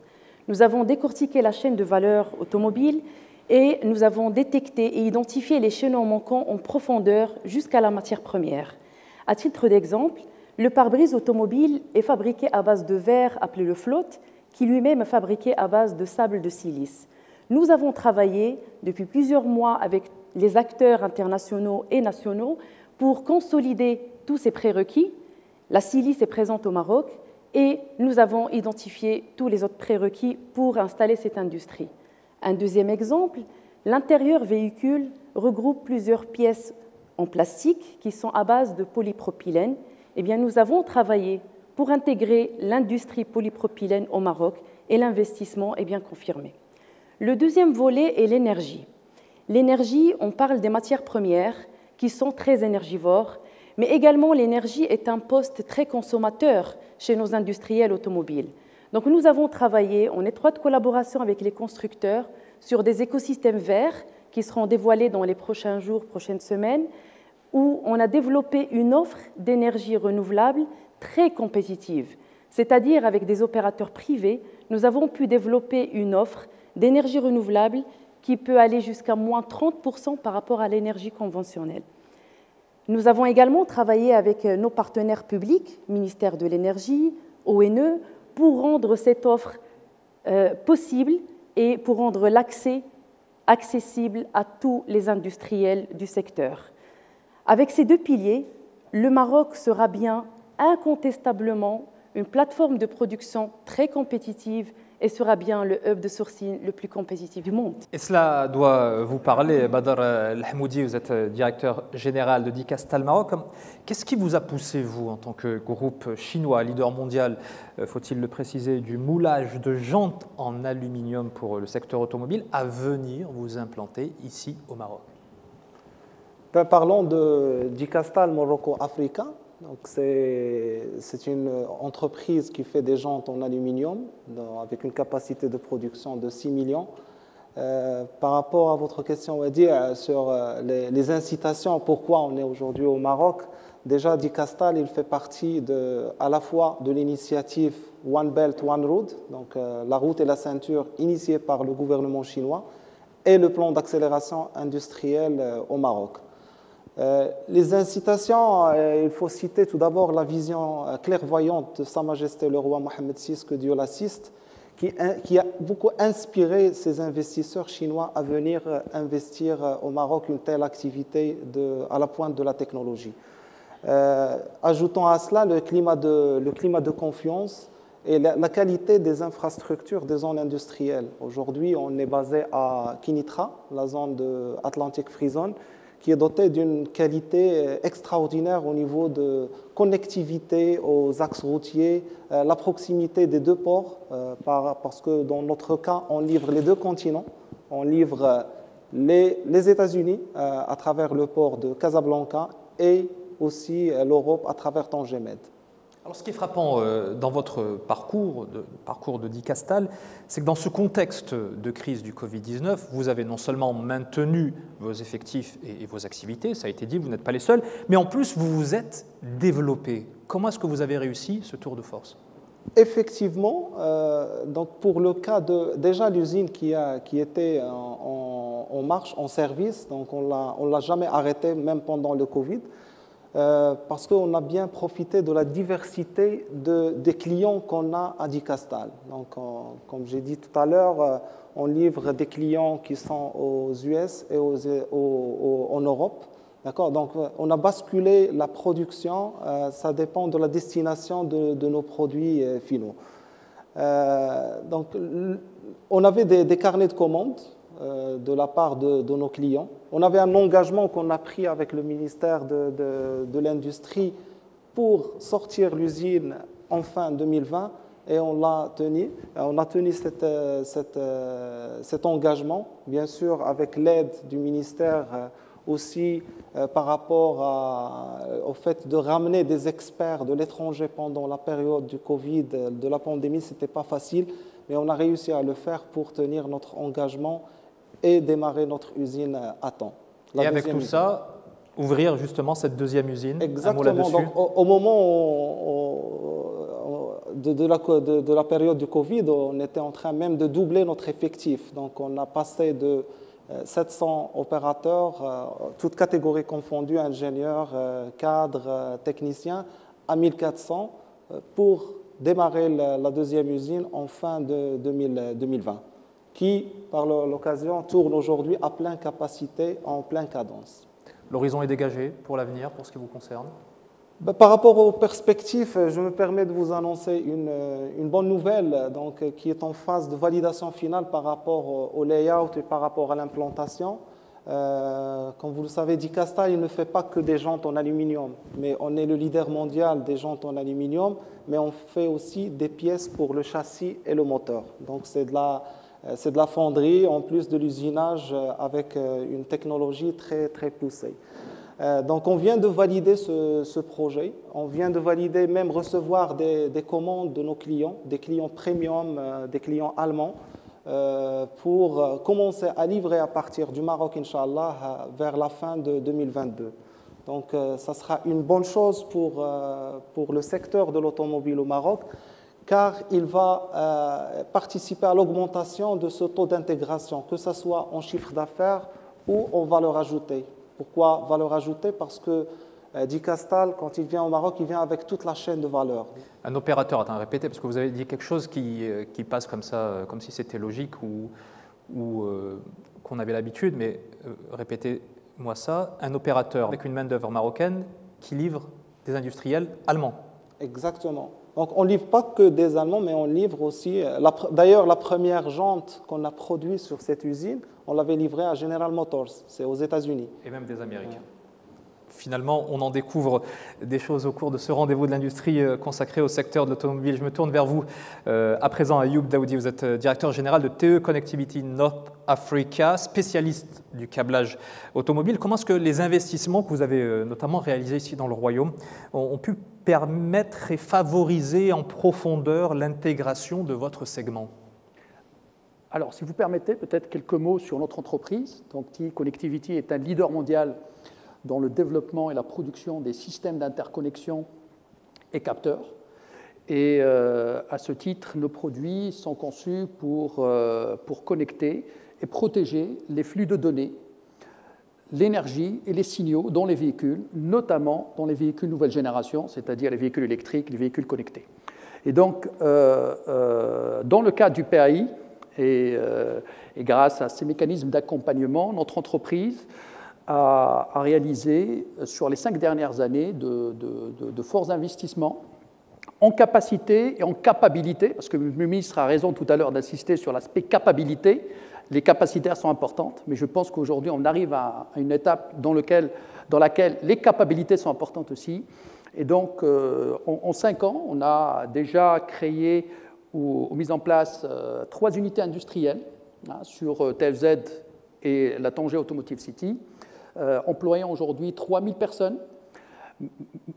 Nous avons décortiqué la chaîne de valeur automobile et nous avons détecté et identifié les chaînons manquants en profondeur jusqu'à la matière première. À titre d'exemple, le pare-brise automobile est fabriqué à base de verre appelé le flotte, qui lui-même est fabriqué à base de sable de silice. Nous avons travaillé depuis plusieurs mois avec les acteurs internationaux et nationaux pour consolider tous ces prérequis. La silice est présente au Maroc, et nous avons identifié tous les autres prérequis pour installer cette industrie. Un deuxième exemple, l'intérieur véhicule regroupe plusieurs pièces en plastique qui sont à base de polypropylène. Eh bien, nous avons travaillé pour intégrer l'industrie polypropylène au Maroc et l'investissement est bien confirmé. Le deuxième volet est l'énergie. L'énergie, on parle des matières premières qui sont très énergivores mais également l'énergie est un poste très consommateur chez nos industriels automobiles. Donc nous avons travaillé en étroite collaboration avec les constructeurs sur des écosystèmes verts qui seront dévoilés dans les prochains jours, prochaines semaines, où on a développé une offre d'énergie renouvelable très compétitive. C'est-à-dire avec des opérateurs privés, nous avons pu développer une offre d'énergie renouvelable qui peut aller jusqu'à moins 30% par rapport à l'énergie conventionnelle. Nous avons également travaillé avec nos partenaires publics, ministère de l'Énergie, ONE, pour rendre cette offre euh, possible et pour rendre l'accès accessible à tous les industriels du secteur. Avec ces deux piliers, le Maroc sera bien incontestablement une plateforme de production très compétitive et sera bien le hub de sourcing le plus compétitif du monde. Et cela doit vous parler, Badr Lahmoudi, vous êtes directeur général de Dicastal Maroc. Qu'est-ce qui vous a poussé, vous, en tant que groupe chinois, leader mondial, euh, faut-il le préciser, du moulage de jantes en aluminium pour le secteur automobile, à venir vous implanter ici au Maroc? Ben, Parlons de Dicastal C'est une entreprise qui fait des jantes en aluminium avec une capacité de production de 6 millions. Euh, par rapport à votre question, on va dire, sur euh, les, incitations, pourquoi on est aujourd'hui au Maroc, déjà Dicastal, il fait partie à la fois de l'initiative One Belt, One Road, donc euh, la route et la ceinture initiée par le gouvernement chinois, et le plan d'accélération industrielle au Maroc. Euh, les incitations, euh, il faut citer tout d'abord la vision euh, clairvoyante de Sa Majesté le roi Mohamed VI, que Dieu l'assiste, qui, a beaucoup inspiré ces investisseurs chinois à venir investir au Maroc une telle activité à la pointe de la technologie. ajoutons à cela le climat de, confiance et la, la, qualité des infrastructures des zones industrielles. Aujourd'hui, on est basé à Kinitra, la zone de Atlantic Free Zone, qui est doté d'une qualité extraordinaire au niveau de connectivité aux axes routiers, euh, la proximité des deux ports, euh, parce que dans notre cas, on livre les deux continents, on livre euh, les, les États-Unis à travers le port de Casablanca et aussi l'Europe à travers Tangemed. Alors, ce qui est frappant euh, dans votre parcours, de, parcours de Dicastal, c'est que dans ce contexte de crise du Covid-19, vous avez non seulement maintenu vos effectifs et, vos activités, ça a été dit, vous n'êtes pas les seuls, mais en plus, vous vous êtes développé. Comment est-ce que vous avez réussi ce tour de force? Effectivement, euh, donc pour le cas de déjà l'usine qui, qui était en, marche, en service, donc on ne l'a jamais arrêté même pendant le Covid. Euh, parce qu'on a bien profité de la diversité de, des clients qu'on a à Dicastal. Donc, comme j'ai dit tout à l'heure, euh, on livre des clients qui sont aux US et en Europe. D'accord? Donc, euh, on a basculé la production, ça dépend de la destination de, nos produits finaux. donc, on avait des, carnets de commandes de la part de, nos clients. On avait un engagement qu'on a pris avec le ministère de, l'Industrie pour sortir l'usine en fin 2020 et on l'a tenu. On a tenu euh, euh, cet engagement, bien sûr, avec l'aide du ministère aussi par rapport au fait de ramener des experts de l'étranger pendant la période du Covid, de la pandémie, ce n'était pas facile, mais on a réussi à le faire pour tenir notre engagement et démarrer notre usine à temps. et avec tout ça, ouvrir justement cette deuxième usine Exactement. Donc, au, moment de, la, de, la, période du Covid, on était en train même de doubler notre effectif. Donc on a passé de 700 euh, opérateurs, euh, toutes catégories confondues, ingénieurs, euh, cadres, techniciens, à 1400 pour démarrer la, deuxième usine en fin de 2020 qui, par l'occasion, tourne aujourd'hui à pleine capacité, en pleine cadence. L'horizon est dégagé pour l'avenir, pour ce qui vous concerne? Ben, Par rapport aux perspectives, je me permets de vous annoncer une, une, bonne nouvelle donc, qui est en phase de validation finale par rapport au layout et par rapport à l'implantation. Euh, comme vous le savez, Dicasta, il ne fait pas que des jantes en aluminium, mais on est le leader mondial des jantes en aluminium, mais on fait aussi des pièces pour le châssis et le moteur. Donc c'est de la euh, c'est de la fonderie en plus de l'usinage euh, avec euh, une technologie très, très poussée. Donc on vient de valider ce, projet, on vient de valider, même recevoir des, commandes de nos clients, des clients premium, des clients allemands, pour commencer à livrer à partir du Maroc, Inch'Allah, vers la fin de 2022. Donc ça sera une bonne chose pour, pour le secteur de l'automobile au Maroc, car il va euh, participer à l'augmentation de ce taux d'intégration, que ce soit en chiffre d'affaires ou en valeur ajoutée. Pourquoi valeur ajoutée? Parce que euh, Dicastal, quand il vient au Maroc, il vient avec toute la chaîne de valeur. Un opérateur, attends, répétez, parce que vous avez dit quelque chose qui, euh, qui passe comme ça, comme si c'était logique ou, ou qu'on avait l'habitude, mais répétez-moi ça. Un opérateur avec une main-d'œuvre marocaine qui livre des industriels allemands. Exactement. Donc on ne livre pas que des Allemands, mais on livre aussi. Euh, d'ailleurs, la première jante qu'on a produite sur cette usine, on l'avait livrée à General Motors, c'est aux États-Unis. Et même des Américains finalement, on en découvre des choses au cours de ce rendez-vous de l'industrie euh, consacré au secteur de l'automobile. Je me tourne vers vous euh, à présent, Ayoub Daoudi. Vous êtes directeur général de TE Connectivity North Africa, spécialiste du câblage automobile. Comment est-ce que les investissements que vous avez notamment réalisés ici dans le Royaume ont pu permettre et favoriser en profondeur l'intégration de votre segment alors, si vous permettez, peut-être quelques mots sur notre entreprise. Donc, Connectivity est un leader mondial dans le développement et la production des systèmes d'interconnexion et capteurs. Et euh, à ce titre, nos produits sont conçus pour, euh, pour connecter et protéger les flux de données, l'énergie et les signaux dans les véhicules, notamment dans les véhicules nouvelle génération, c'est-à-dire les véhicules électriques, les véhicules connectés. Et donc, euh, dans le cas du PAI, et, et grâce à ces mécanismes d'accompagnement, notre entreprise a, réalisé euh, sur les cinq dernières années de, forts investissements en capacité et en capacité, parce que le ministre a raison tout à l'heure d'insister sur l'aspect capacité, les capacités sont importantes, mais je pense qu'aujourd'hui on arrive à une étape dans, laquelle les capacités sont importantes aussi. Et donc euh, en, cinq ans, on a déjà créé ou, mis en place euh, trois unités industrielles hein, sur TFZ et la Tanger Automotive City. Euh, employant aujourd'hui 3000 personnes,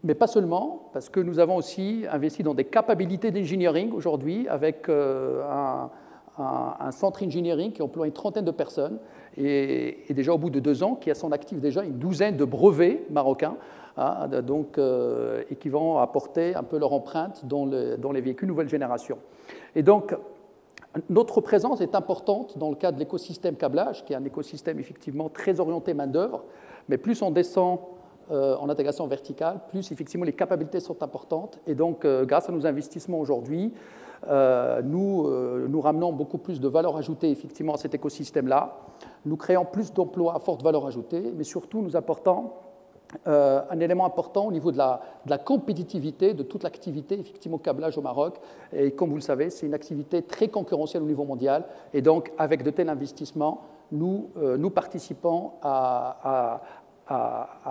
mais pas seulement, parce que nous avons aussi investi dans des capacités d'engineering aujourd'hui avec un, un, centre engineering qui emploie une trentaine de personnes et, déjà au bout de deux ans qui a son actif déjà une douzaine de brevets marocains hein, donc, euh, et qui vont apporter un peu leur empreinte dans, les véhicules nouvelle génération. Et donc notre présence est importante dans le cadre de l'écosystème câblage, qui est un écosystème effectivement très orienté main-d'œuvre, mais plus on descend euh, en intégration verticale, plus effectivement les capacités sont importantes. Et donc, euh, grâce à nos investissements aujourd'hui, euh, nous, euh, nous ramenons beaucoup plus de valeur ajoutée effectivement à cet écosystème-là. Nous créons plus d'emplois à forte valeur ajoutée, mais surtout nous apportons euh, un élément important au niveau de la, compétitivité de toute l'activité, effectivement, câblage au Maroc. Et comme vous le savez, c'est une activité très concurrentielle au niveau mondial. Et donc, avec de tels investissements, nous, participons à,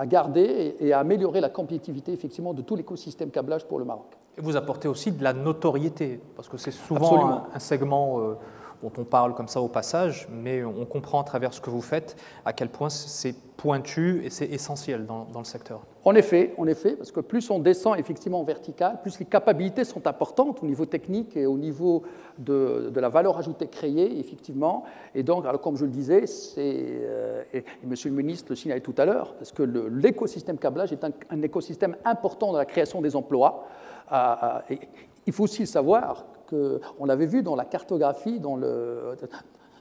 garder et à améliorer la compétitivité, effectivement, de tout l'écosystème câblage pour le Maroc. Et vous apportez aussi de la notoriété, parce que c'est souvent un, segment euh, dont on parle comme ça au passage, mais on comprend à travers ce que vous faites à quel point c'est pointu et c'est essentiel dans, le secteur. En effet, en effet, parce que plus on descend effectivement en vertical, plus les capacités sont importantes au niveau technique et au niveau de, la valeur ajoutée créée, effectivement. Et donc, alors, comme je le disais, euh, et, Monsieur le ministre le signalait tout à l'heure, parce que l'écosystème câblage est un, un écosystème important dans la création des emplois il faut aussi savoir qu'on l'avait vu dans la cartographie, dans le,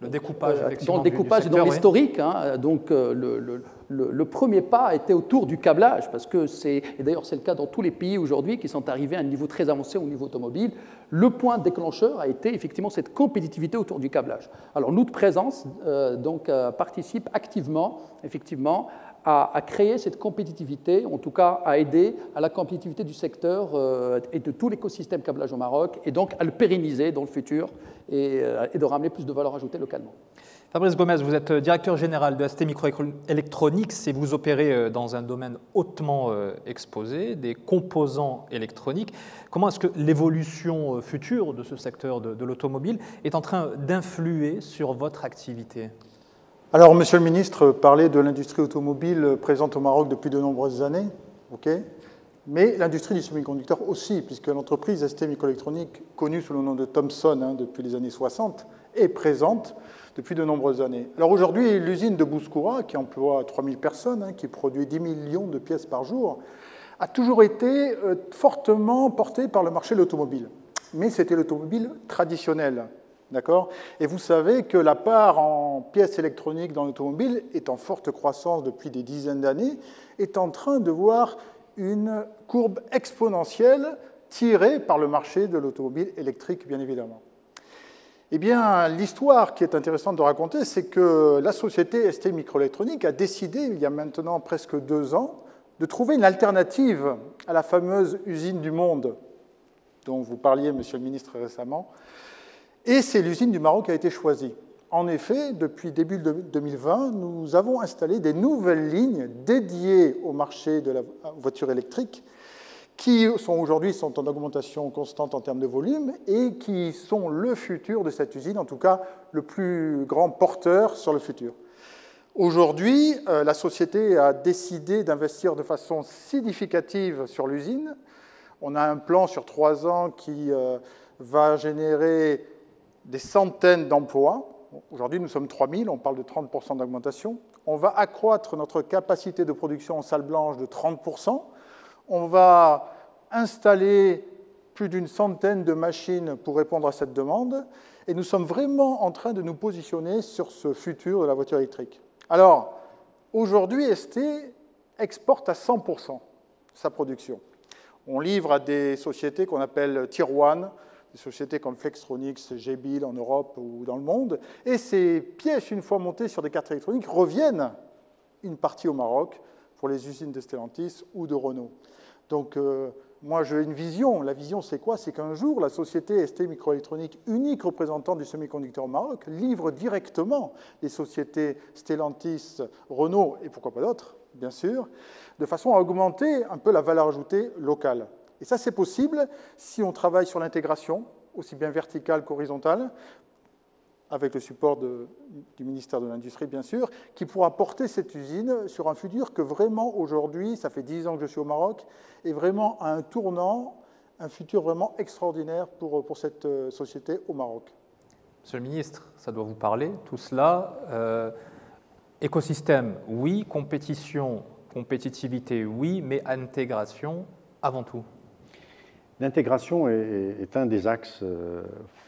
découpage, euh, dans le découpage et dans l'historique. Hein. donc euh, le, le, premier pas était autour du câblage, parce que c'est, et d'ailleurs c'est le cas dans tous les pays aujourd'hui qui sont arrivés à un niveau très avancé au niveau automobile. Le point déclencheur a été effectivement cette compétitivité autour du câblage. Alors notre présence euh, donc participe activement, effectivement, à, créer cette compétitivité, en tout cas à aider à la compétitivité du secteur euh, et de tout l'écosystème câblage au Maroc, et donc à le pérenniser dans le futur et, euh, de ramener plus de valeur ajoutée localement. Fabrice Gomez, vous êtes directeur général de ST Microelectronics et vous opérez euh, dans un domaine hautement exposé, des composants électroniques. Comment est-ce que l'évolution future de ce secteur de l'automobile est en train d'influer sur votre activité? Alors, Monsieur le ministre parlait de l'industrie automobile présente au Maroc depuis de nombreuses années, ok mais l'industrie du semi-conducteur aussi, puisque l'entreprise ST Microelectronics, connue sous le nom de Thomson hein, depuis les années 60, est présente depuis de nombreuses années. Alors aujourd'hui, l'usine de Bouskoura, qui emploie 3000 personnes, hein, qui produit 10 millions de pièces par jour, a toujours été euh, fortement portée par le marché de l'automobile. Mais c'était l'automobile traditionnelle, D'accord? Et vous savez que la part en pièces électroniques dans l'automobile est en forte croissance depuis des dizaines d'années, est en train de voir une courbe exponentielle tirée par le marché de l'automobile électrique, bien évidemment. Eh bien, l'histoire qui est intéressante de raconter, c'est que la société ST Microélectronique a décidé, il y a maintenant presque deux ans, de trouver une alternative à la fameuse usine du monde dont vous parliez, Monsieur le Ministre, récemment, et c'est l'usine du Maroc qui a été choisie. En effet, depuis début 2020, nous avons installé des nouvelles lignes dédiées au marché de la voiture électrique qui sont aujourd'hui sont en augmentation constante en termes de volume et qui sont le futur de cette usine, en tout cas le plus grand porteur sur le futur. Aujourd'hui, euh, la société a décidé d'investir de façon significative sur l'usine. On a un plan sur trois ans qui euh, va générer des centaines d'emplois. Aujourd'hui, nous sommes 3000, on parle de 30% d'augmentation. On va accroître notre capacité de production en salle blanche de 30%. On va installer plus d'une centaine de machines pour répondre à cette demande. Et nous sommes vraiment en train de nous positionner sur ce futur de la voiture électrique. Alors, aujourd'hui, ST exporte à 100% sa production. On livre à des sociétés qu'on appelle Tier 1, des sociétés comme Flextronics, G-Bill en Europe ou dans le monde. Et ces pièces, une fois montées sur des cartes électroniques, reviennent une partie au Maroc pour les usines de Stellantis ou de Renault. Donc, euh, moi, j'ai une vision. La vision, c'est quoi? C'est qu'un jour, la société ST Microélectronique, unique représentant du semi-conducteur au Maroc, livre directement les sociétés Stellantis, Renault et pourquoi pas d'autres, bien sûr, de façon à augmenter un peu la valeur ajoutée locale. Et ça, c'est possible si on travaille sur l'intégration, aussi bien verticale qu'horizontale, avec le support du ministère de l'Industrie, bien sûr, qui pourra porter cette usine sur un futur que vraiment aujourd'hui, ça fait dix ans que je suis au Maroc, est vraiment à un tournant, un futur vraiment extraordinaire pour, pour cette euh, société au Maroc. Monsieur le ministre, ça doit vous parler, tout cela. Euh, écosystème, oui. Compétition, compétitivité, oui. Mais intégration, avant tout. L'intégration est, un des axes euh,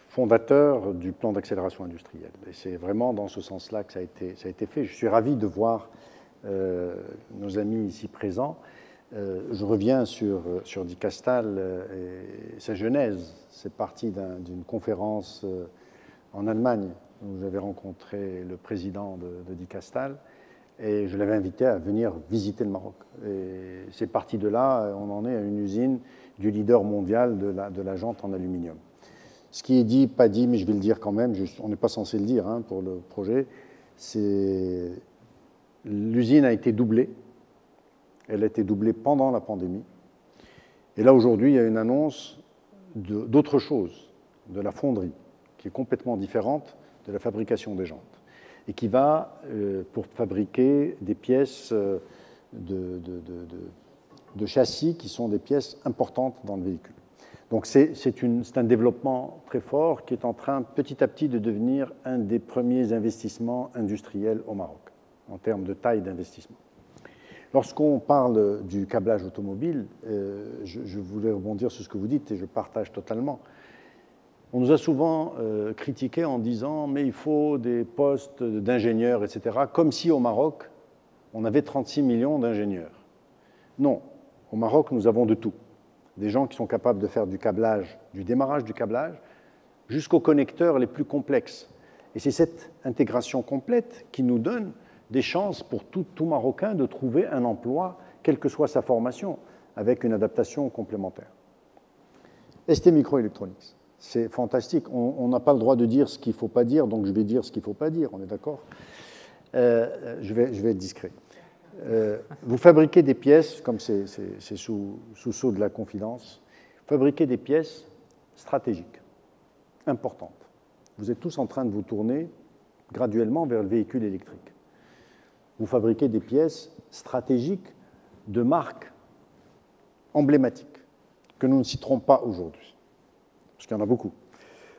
fondateurs du plan d'accélération industrielle. Et c'est vraiment dans ce sens-là que ça a, été, fait. Je suis ravi de voir euh, nos amis ici présents. Euh, je reviens sur, Dicastal et sa genèse. C'est parti d'une conférence en Allemagne où j'avais rencontré le président de, de Dicastal et je l'avais invité à venir visiter le Maroc. Et c'est parti de là, on en est à une usine du leader mondial de la, jante en aluminium. Ce qui est dit, pas dit, mais je vais le dire quand même, on n'est pas censé le dire hein, pour le projet, c'est l'usine a été doublée. Elle a été doublée pendant la pandémie. Et là, aujourd'hui, il y a une annonce d'autre chose, de la fonderie, qui est complètement différente de la fabrication des jantes, et qui va, euh, pour fabriquer des pièces euh, de, de châssis qui sont des pièces importantes dans le véhicule. Donc c'est un développement très fort qui est en train petit à petit de devenir un des premiers investissements industriels au Maroc, en termes de taille d'investissement. Lorsqu'on parle du câblage automobile, euh, je, voulais rebondir sur ce que vous dites et je partage totalement. On nous a souvent euh, critiqué en disant mais il faut des postes d'ingénieurs, etc., comme si au Maroc, on avait 36 millions d'ingénieurs. Non, au Maroc, nous avons de tout. Des gens qui sont capables de faire du câblage, du démarrage du câblage, jusqu'aux connecteurs les plus complexes. Et c'est cette intégration complète qui nous donne des chances pour tout, tout, Marocain de trouver un emploi, quelle que soit sa formation, avec une adaptation complémentaire. ST Microelectronics, c'est fantastique. On n'a pas le droit de dire ce qu'il ne faut pas dire, donc je vais dire ce qu'il ne faut pas dire, on est d'accord? Euh, je, vais, je vais être discret. Euh, vous fabriquez des pièces, comme c'est sous, sous sceau de la confidence, fabriquez des pièces stratégiques, importantes. Vous êtes tous en train de vous tourner graduellement vers le véhicule électrique. Vous fabriquez des pièces stratégiques de marques emblématiques que nous ne citerons pas aujourd'hui, parce qu'il y en a beaucoup.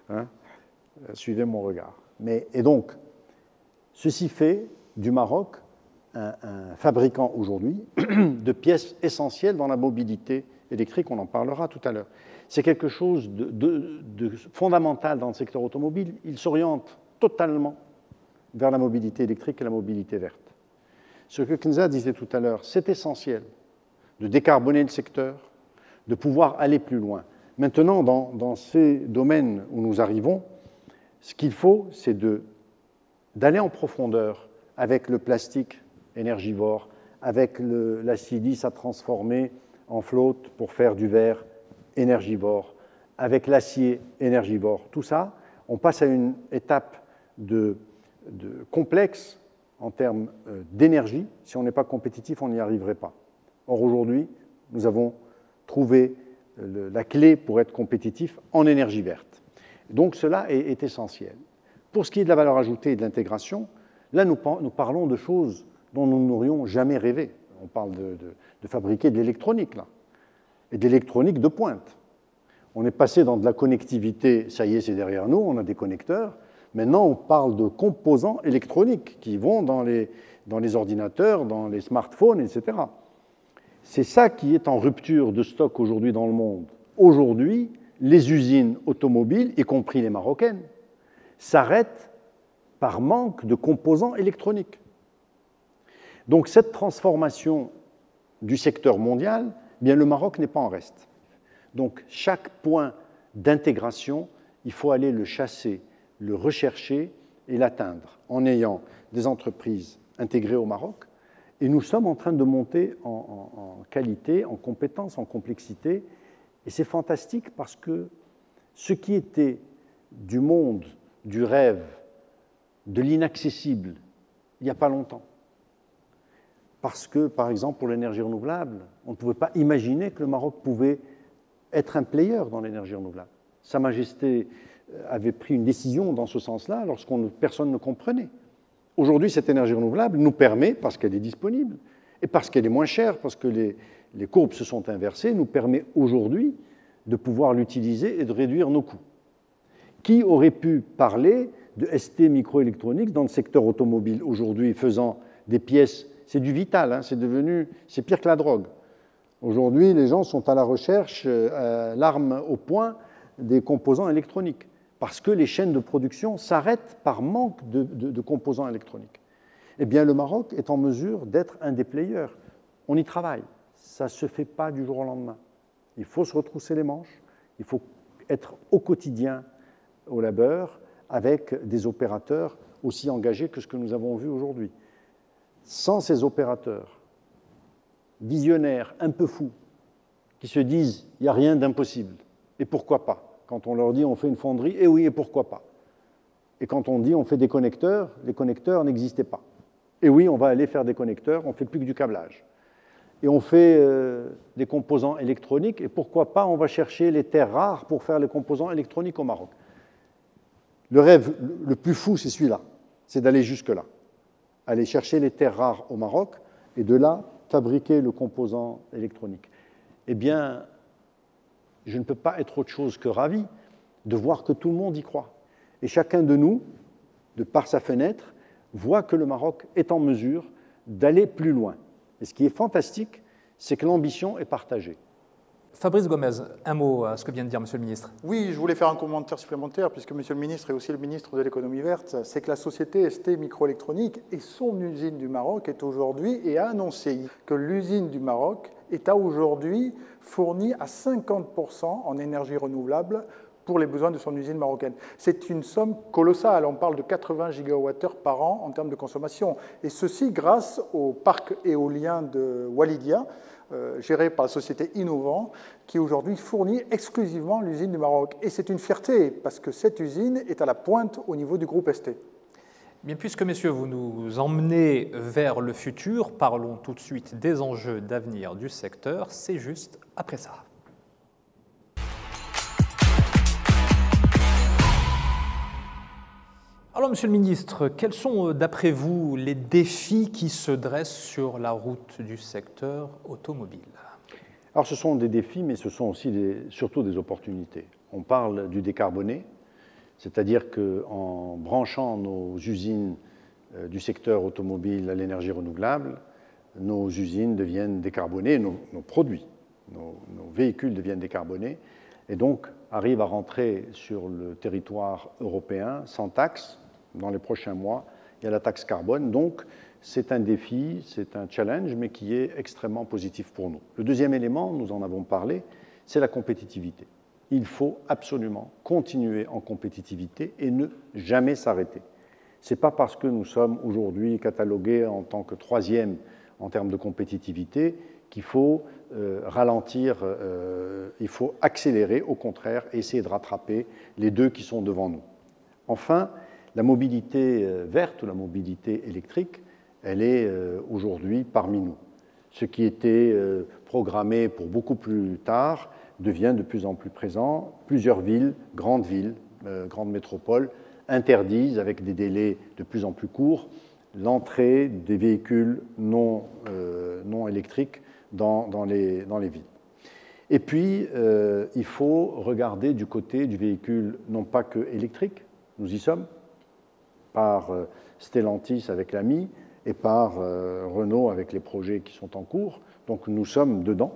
Hein. Euh, suivez mon regard. Mais, et donc, ceci fait du Maroc un, fabricant aujourd'hui <clears throat> de pièces essentielles dans la mobilité électrique, on en parlera tout à l'heure. C'est quelque chose de, fondamental dans le secteur automobile. Il s'oriente totalement vers la mobilité électrique et la mobilité verte. Ce que Kenza disait tout à l'heure, c'est essentiel de décarboner le secteur, de pouvoir aller plus loin. Maintenant, dans, ces domaines où nous arrivons, ce qu'il faut, c'est d'aller en profondeur avec le plastique énergivore, avec la silice à transformer en flotte pour faire du verre énergivore, avec l'acier énergivore. Tout ça, on passe à une étape de, complexe en termes euh, d'énergie. Si on n'est pas compétitif, on n'y arriverait pas. Or, aujourd'hui, nous avons trouvé euh, la clé pour être compétitif en énergie verte. Donc, cela est, essentiel. Pour ce qui est de la valeur ajoutée et de l'intégration, là, nous, nous parlons de choses dont nous n'aurions jamais rêvé. On parle de, fabriquer de l'électronique, là, et d'électronique de pointe. On est passé dans de la connectivité, ça y est, c'est derrière nous, on a des connecteurs. Maintenant, on parle de composants électroniques qui vont dans les, dans les ordinateurs, dans les smartphones, etc. C'est ça qui est en rupture de stock aujourd'hui dans le monde. Aujourd'hui, les usines automobiles, y compris les marocaines, s'arrêtent par manque de composants électroniques. Donc cette transformation du secteur mondial, eh le Maroc n'est pas en reste. Donc chaque point d'intégration, il faut aller le chasser, le rechercher et l'atteindre en ayant des entreprises intégrées au Maroc. Et nous sommes en train de monter en, en qualité, en compétence, en complexité. Et c'est fantastique parce que ce qui était du monde, du rêve, de l'inaccessible, il n'y a pas longtemps, parce que, par exemple, pour l'énergie renouvelable, on ne pouvait pas imaginer que le Maroc pouvait être un player dans l'énergie renouvelable. Sa Majesté avait pris une décision dans ce sens-là lorsqu'on personne ne comprenait. Aujourd'hui, cette énergie renouvelable nous permet, parce qu'elle est disponible, et parce qu'elle est moins chère, parce que les, courbes se sont inversées, nous permet aujourd'hui de pouvoir l'utiliser et de réduire nos coûts. Qui aurait pu parler de ST microélectronique dans le secteur automobile aujourd'hui, faisant des pièces C'est du vital, hein, c'est devenu, c'est pire que la drogue. Aujourd'hui, les gens sont à la recherche, euh, l'arme au point, des composants électroniques, parce que les chaînes de production s'arrêtent par manque de, de composants électroniques. Eh bien, le Maroc est en mesure d'être un des players. On y travaille. Ça ne se fait pas du jour au lendemain. Il faut se retrousser les manches, il faut être au quotidien au labeur avec des opérateurs aussi engagés que ce que nous avons vu aujourd'hui. Sans ces opérateurs visionnaires, un peu fous, qui se disent il n'y a rien d'impossible, et pourquoi pas? Quand on leur dit on fait une fonderie, et eh oui, et pourquoi pas? Et quand on dit on fait des connecteurs, les connecteurs n'existaient pas. Et oui, on va aller faire des connecteurs, on fait plus que du câblage. Et on fait euh, des composants électroniques, et pourquoi pas on va chercher les terres rares pour faire les composants électroniques au Maroc. Le rêve le plus fou, c'est celui-là, c'est d'aller jusque-là, aller chercher les terres rares au Maroc et de là fabriquer le composant électronique. Eh bien, je ne peux pas être autre chose que ravi de voir que tout le monde y croit. Et chacun de nous, de par sa fenêtre, voit que le Maroc est en mesure d'aller plus loin. Et ce qui est fantastique, c'est que l'ambition est partagée. Fabrice Gomez, un mot à ce que vient de dire Monsieur le ministre. Oui, je voulais faire un commentaire supplémentaire, puisque Monsieur le ministre est aussi le ministre de l'économie verte. C'est que la société ST Microélectronique et son usine du Maroc est aujourd'hui et a annoncé que l'usine du Maroc est à aujourd'hui fournie à 50% en énergie renouvelable pour les besoins de son usine marocaine. C'est une somme colossale, on parle de 80 gigawattheures par an en termes de consommation. Et ceci grâce au parc éolien de Walidia, géré par la société Innovant, qui aujourd'hui fournit exclusivement l'usine du Maroc. Et c'est une fierté, parce que cette usine est à la pointe au niveau du groupe ST. Bien, puisque, messieurs, vous nous emmenez vers le futur, parlons tout de suite des enjeux d'avenir du secteur. C'est juste après ça. Alors, Monsieur le Ministre, quels sont, euh, d'après vous, les défis qui se dressent sur la route du secteur automobile? Alors, ce sont des défis, mais ce sont aussi surtout des opportunités. On parle du décarboné, c'est-à-dire qu'en branchant nos usines euh, du secteur automobile à l'énergie renouvelable, nos usines deviennent décarbonées, nos, produits, nos, nos véhicules deviennent décarbonés, et donc arrivent à rentrer sur le territoire européen sans taxe, dans les prochains mois, il y a la taxe carbone. Donc, c'est un défi, c'est un challenge, mais qui est extrêmement positif pour nous. Le deuxième élément, nous en avons parlé, c'est la compétitivité. Il faut absolument continuer en compétitivité et ne jamais s'arrêter. Ce n'est pas parce que nous sommes aujourd'hui catalogués en tant que troisième en termes de compétitivité qu'il faut euh, ralentir, euh, il faut accélérer, au contraire, essayer de rattraper les deux qui sont devant nous. Enfin, la mobilité euh, verte ou la mobilité électrique, elle est euh, aujourd'hui parmi nous. Ce qui était euh, programmé pour beaucoup plus tard devient de plus en plus présent. Plusieurs villes, grandes villes, grandes métropoles, interdisent avec des délais de plus en plus courts l'entrée des véhicules non, électriques dans, les, villes. Et puis, il faut regarder du côté du véhicule non pas que électrique, nous y sommes, par euh, Stellantis avec l'AMI et par euh, Renault avec les projets qui sont en cours. Donc nous sommes dedans,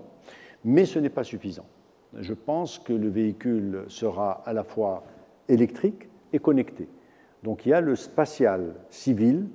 mais ce n'est pas suffisant. Je pense que le véhicule sera à la fois électrique et connecté. Donc il y a le spatial civil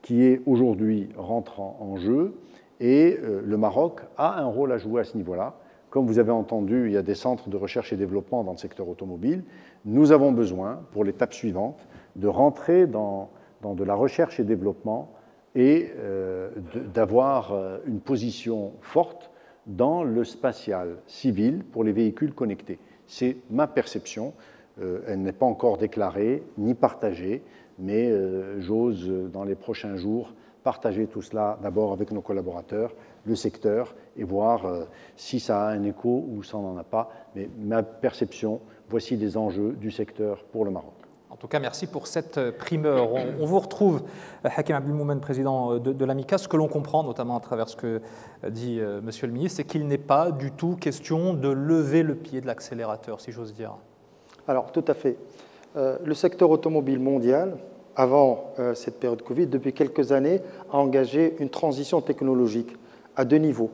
qui est aujourd'hui rentrant en jeu et euh, le Maroc a un rôle à jouer à ce niveau-là. Comme vous avez entendu, il y a des centres de recherche et développement dans le secteur automobile. Nous avons besoin, pour l'étape suivante, de rentrer dans, de la recherche et développement et euh, d'avoir euh, une position forte dans le spatial civil pour les véhicules connectés. C'est ma perception. Euh, elle n'est pas encore déclarée ni partagée, mais j'ose dans les prochains jours partager tout cela d'abord avec nos collaborateurs, le secteur, et voir si ça a un écho ou ça n'en a pas. Mais ma perception Voici des enjeux du secteur pour le Maroc. En tout cas, merci pour cette euh, primeur. On, vous retrouve, euh, Hakim Abdelmoumen, président euh, de, l'AMICA. Ce que l'on comprend, notamment à travers ce que dit Monsieur le ministre, c'est qu'il n'est pas du tout question de lever le pied de l'accélérateur, si j'ose dire. Alors, tout à fait. le secteur automobile mondial, avant cette période Covid, depuis quelques années, a engagé une transition technologique à deux niveaux.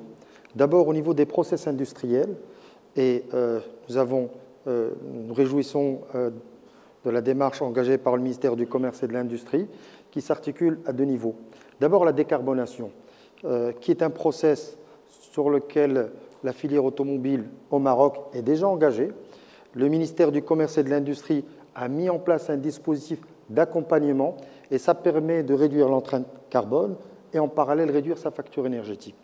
D'abord au niveau des process industriels, et nous, avons, nous réjouissons de la démarche engagée par le ministère du Commerce et de l'Industrie, qui s'articule à deux niveaux. D'abord la décarbonation, euh, qui est un process sur lequel la filière automobile au Maroc est déjà engagée. Le ministère du Commerce et de l'Industrie a mis en place un dispositif d'accompagnement et ça permet de réduire l'empreinte carbone et en parallèle réduire sa facture énergétique.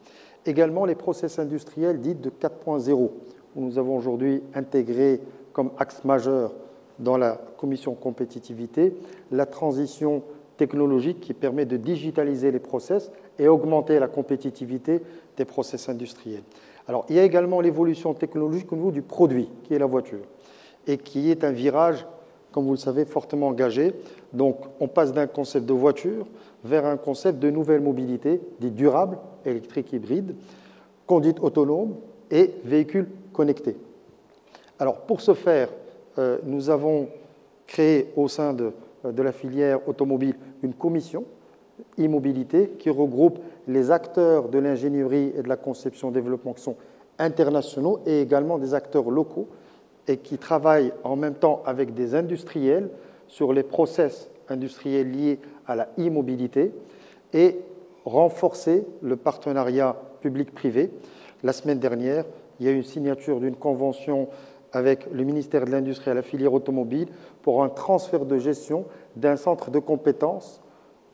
Également les process industriels dits de 4.0, où nous avons aujourd'hui intégré comme axe majeur dans la commission compétitivité la transition technologique qui permet de digitaliser les process et augmenter la compétitivité des process industriels. Alors, il y a également l'évolution technologique au niveau du produit, qui est la voiture, et qui est un virage, comme vous le savez, fortement engagé. Donc, on passe d'un concept de voiture vers un concept de nouvelle mobilité, des durables, électriques hybrides, conduite autonome et véhicules connectés. Alors, pour ce faire, nous avons créé au sein de, euh, la filière automobile une commission immobilité qui regroupe les acteurs de l'ingénierie et de la conception-développement qui sont internationaux et également des acteurs locaux et qui travaillent en même temps avec des industriels sur les process industriels liés à la e-mobilité et renforcer le partenariat public-privé. La semaine dernière, il y a eu une signature d'une convention avec le ministère de l'Industrie et la filière automobile pour un transfert de gestion d'un centre de compétences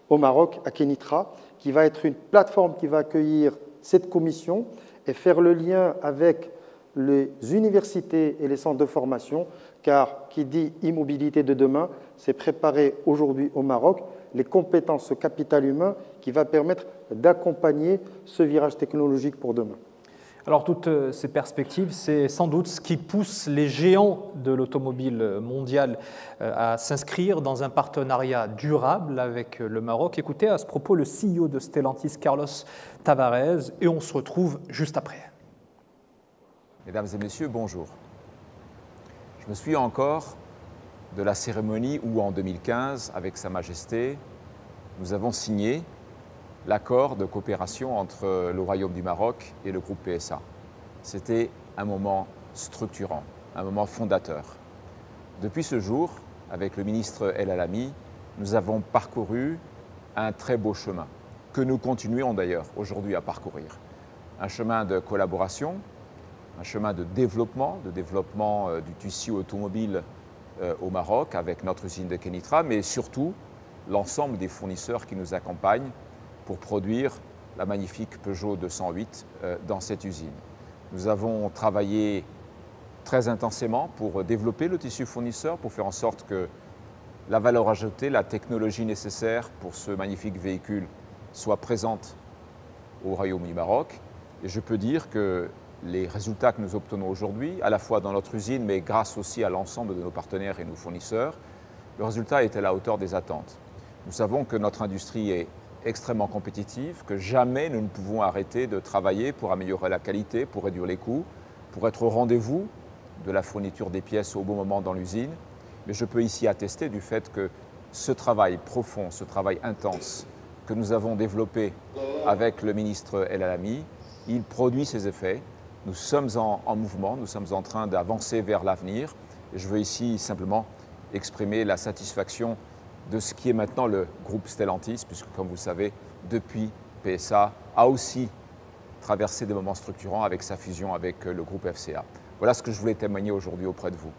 au Maroc, à Kenitra, qui va être une plateforme qui va accueillir cette commission et faire le lien avec les universités et les centres de formation, car qui dit immobilité de demain, c'est préparer aujourd'hui au Maroc les compétences, ce capital humain qui va permettre d'accompagner ce virage technologique pour demain. Alors toutes euh, ces perspectives, c'est sans doute ce qui pousse les géants de l'automobile mondiale euh, à s'inscrire dans un partenariat durable avec le Maroc. Écoutez à ce propos le CEO de Stellantis, Carlos Tavares, et on se retrouve juste après. Mesdames et messieurs, bonjour. Je me suis encore de la cérémonie où en 2015, avec Sa Majesté, nous avons signé l'accord de coopération entre le Royaume du Maroc et le groupe PSA. C'était un moment structurant, un moment fondateur. Depuis ce jour, avec le ministre El Alami, nous avons parcouru un très beau chemin, que nous continuons d'ailleurs aujourd'hui à parcourir. Un chemin de collaboration, un chemin de développement, de développement euh, du tissu automobile euh, au Maroc avec notre usine de Kenitra, mais surtout l'ensemble des fournisseurs qui nous accompagnent pour produire la magnifique Peugeot 208 euh, dans cette usine. Nous avons travaillé très intensément pour développer le tissu fournisseur, pour faire en sorte que la valeur ajoutée, la technologie nécessaire pour ce magnifique véhicule soit présente au Royaume du Maroc. Et je peux dire que les résultats que nous obtenons aujourd'hui, à la fois dans notre usine, mais grâce aussi à l'ensemble de nos partenaires et nos fournisseurs, le résultat est à la hauteur des attentes. Nous savons que notre industrie est extrêmement compétitive, que jamais nous ne pouvons arrêter de travailler pour améliorer la qualité, pour réduire les coûts, pour être au rendez-vous de la fourniture des pièces au bon moment dans l'usine. Mais je peux ici attester du fait que ce travail profond, ce travail intense que nous avons développé avec le ministre El Alami, il produit ses effets. Nous sommes en, en mouvement, nous sommes en train d'avancer vers l'avenir. Je veux ici simplement exprimer la satisfaction de ce qui est maintenant le groupe Stellantis, puisque comme vous le savez, depuis PSA a aussi traversé des moments structurants avec sa fusion avec le groupe FCA. Voilà ce que je voulais témoigner aujourd'hui auprès de vous.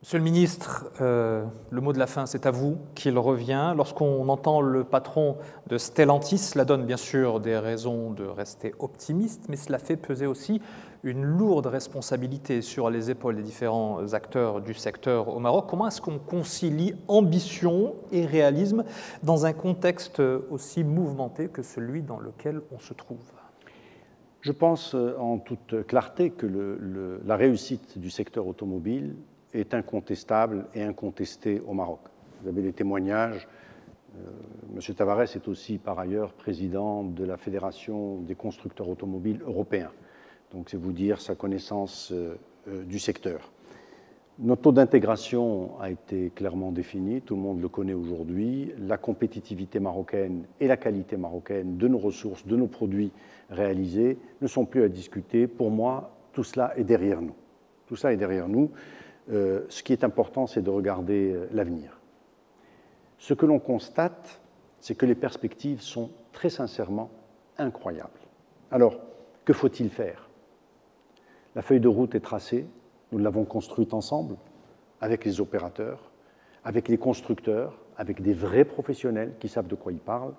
Monsieur le ministre, euh, le mot de la fin, c'est à vous qu'il revient. Lorsqu'on entend le patron de Stellantis, cela donne bien sûr des raisons de rester optimiste, mais cela fait peser aussi une lourde responsabilité sur les épaules des différents acteurs du secteur au Maroc. Comment est-ce qu'on concilie ambition et réalisme dans un contexte aussi mouvementé que celui dans lequel on se trouve? Je pense euh, en toute clarté que la réussite du secteur automobile est incontestable et incontesté au Maroc. Vous avez des témoignages. Euh, M. Tavares est aussi par ailleurs président de la Fédération des constructeurs automobiles européens. Donc c'est vous dire sa connaissance euh, euh, du secteur. Notre taux d'intégration a été clairement défini, tout le monde le connaît aujourd'hui. La compétitivité marocaine et la qualité marocaine de nos ressources, de nos produits réalisés ne sont plus à discuter. Pour moi, tout cela est derrière nous. Tout ça est derrière nous. Euh, ce qui est important, c'est de regarder l'avenir. Ce que l'on constate, c'est que les perspectives sont très sincèrement incroyables. Alors, que faut-il faire? La feuille de route est tracée, nous l'avons construite ensemble, avec les opérateurs, avec les constructeurs, avec des vrais professionnels qui savent de quoi ils parlent.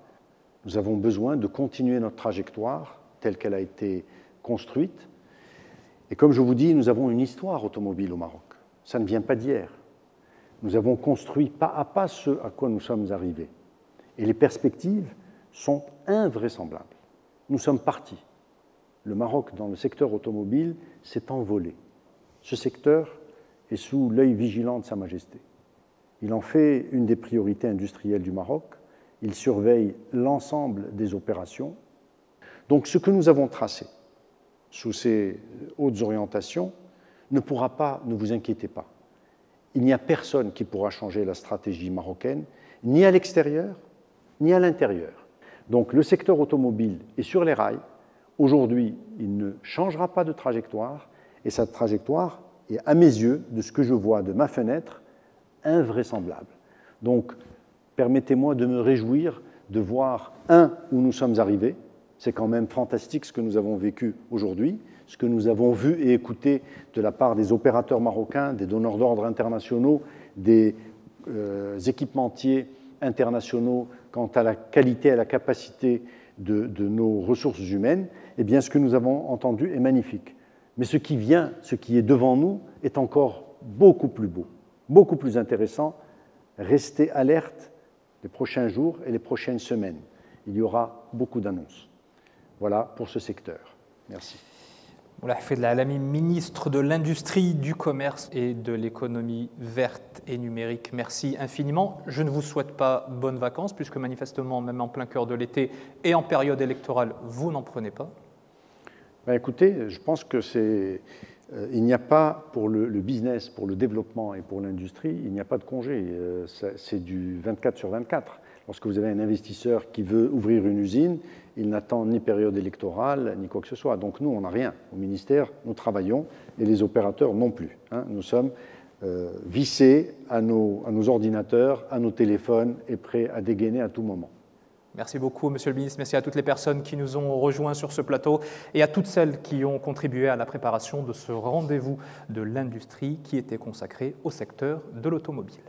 Nous avons besoin de continuer notre trajectoire telle qu'elle a été construite. Et comme je vous dis, nous avons une histoire automobile au Maroc. Ça ne vient pas d'hier. Nous avons construit pas à pas ce à quoi nous sommes arrivés. Et les perspectives sont invraisemblables. Nous sommes partis. Le Maroc, dans le secteur automobile, s'est envolé. Ce secteur est sous l'œil vigilant de Sa Majesté. Il en fait une des priorités industrielles du Maroc. Il surveille l'ensemble des opérations. Donc ce que nous avons tracé sous ces hautes orientations ne pourra pas, ne vous inquiétez pas. Il n'y a personne qui pourra changer la stratégie marocaine, ni à l'extérieur, ni à l'intérieur. Donc le secteur automobile est sur les rails. Aujourd'hui, il ne changera pas de trajectoire et sa trajectoire est, à mes yeux, de ce que je vois de ma fenêtre, invraisemblable. Donc, permettez-moi de me réjouir de voir, un, où nous sommes arrivés. C'est quand même fantastique ce que nous avons vécu aujourd'hui, ce que nous avons vu et écouté de la part des opérateurs marocains, des donneurs d'ordre internationaux, des euh, équipementiers internationaux quant à la qualité et à la capacité de, nos ressources humaines, eh bien, ce que nous avons entendu est magnifique. Mais ce qui vient, ce qui est devant nous, est encore beaucoup plus beau, beaucoup plus intéressant. Restez alerte les prochains jours et les prochaines semaines. Il y aura beaucoup d'annonces. Voilà pour ce secteur. Merci. Alami, ministre de l'Industrie, du Commerce et de l'économie verte et numérique, merci infiniment. Je ne vous souhaite pas bonnes vacances, puisque manifestement, même en plein cœur de l'été et en période électorale, vous n'en prenez pas. Ben, écoutez, je pense que c'est. Euh, il n'y a pas pour le, business, pour le développement et pour l'industrie, il n'y a pas de congé. Euh, c'est du 24 sur 24. Lorsque vous avez un investisseur qui veut ouvrir une usine, il n'attend ni période électorale ni quoi que ce soit. Donc nous, on n'a rien. Au ministère, nous travaillons et les opérateurs non plus. Hein. Nous sommes euh, vissés à nos, à nos ordinateurs, à nos téléphones et prêts à dégainer à tout moment. Merci beaucoup, Monsieur le ministre. Merci à toutes les personnes qui nous ont rejoints sur ce plateau et à toutes celles qui ont contribué à la préparation de ce rendez-vous de l'industrie qui était consacré au secteur de l'automobile.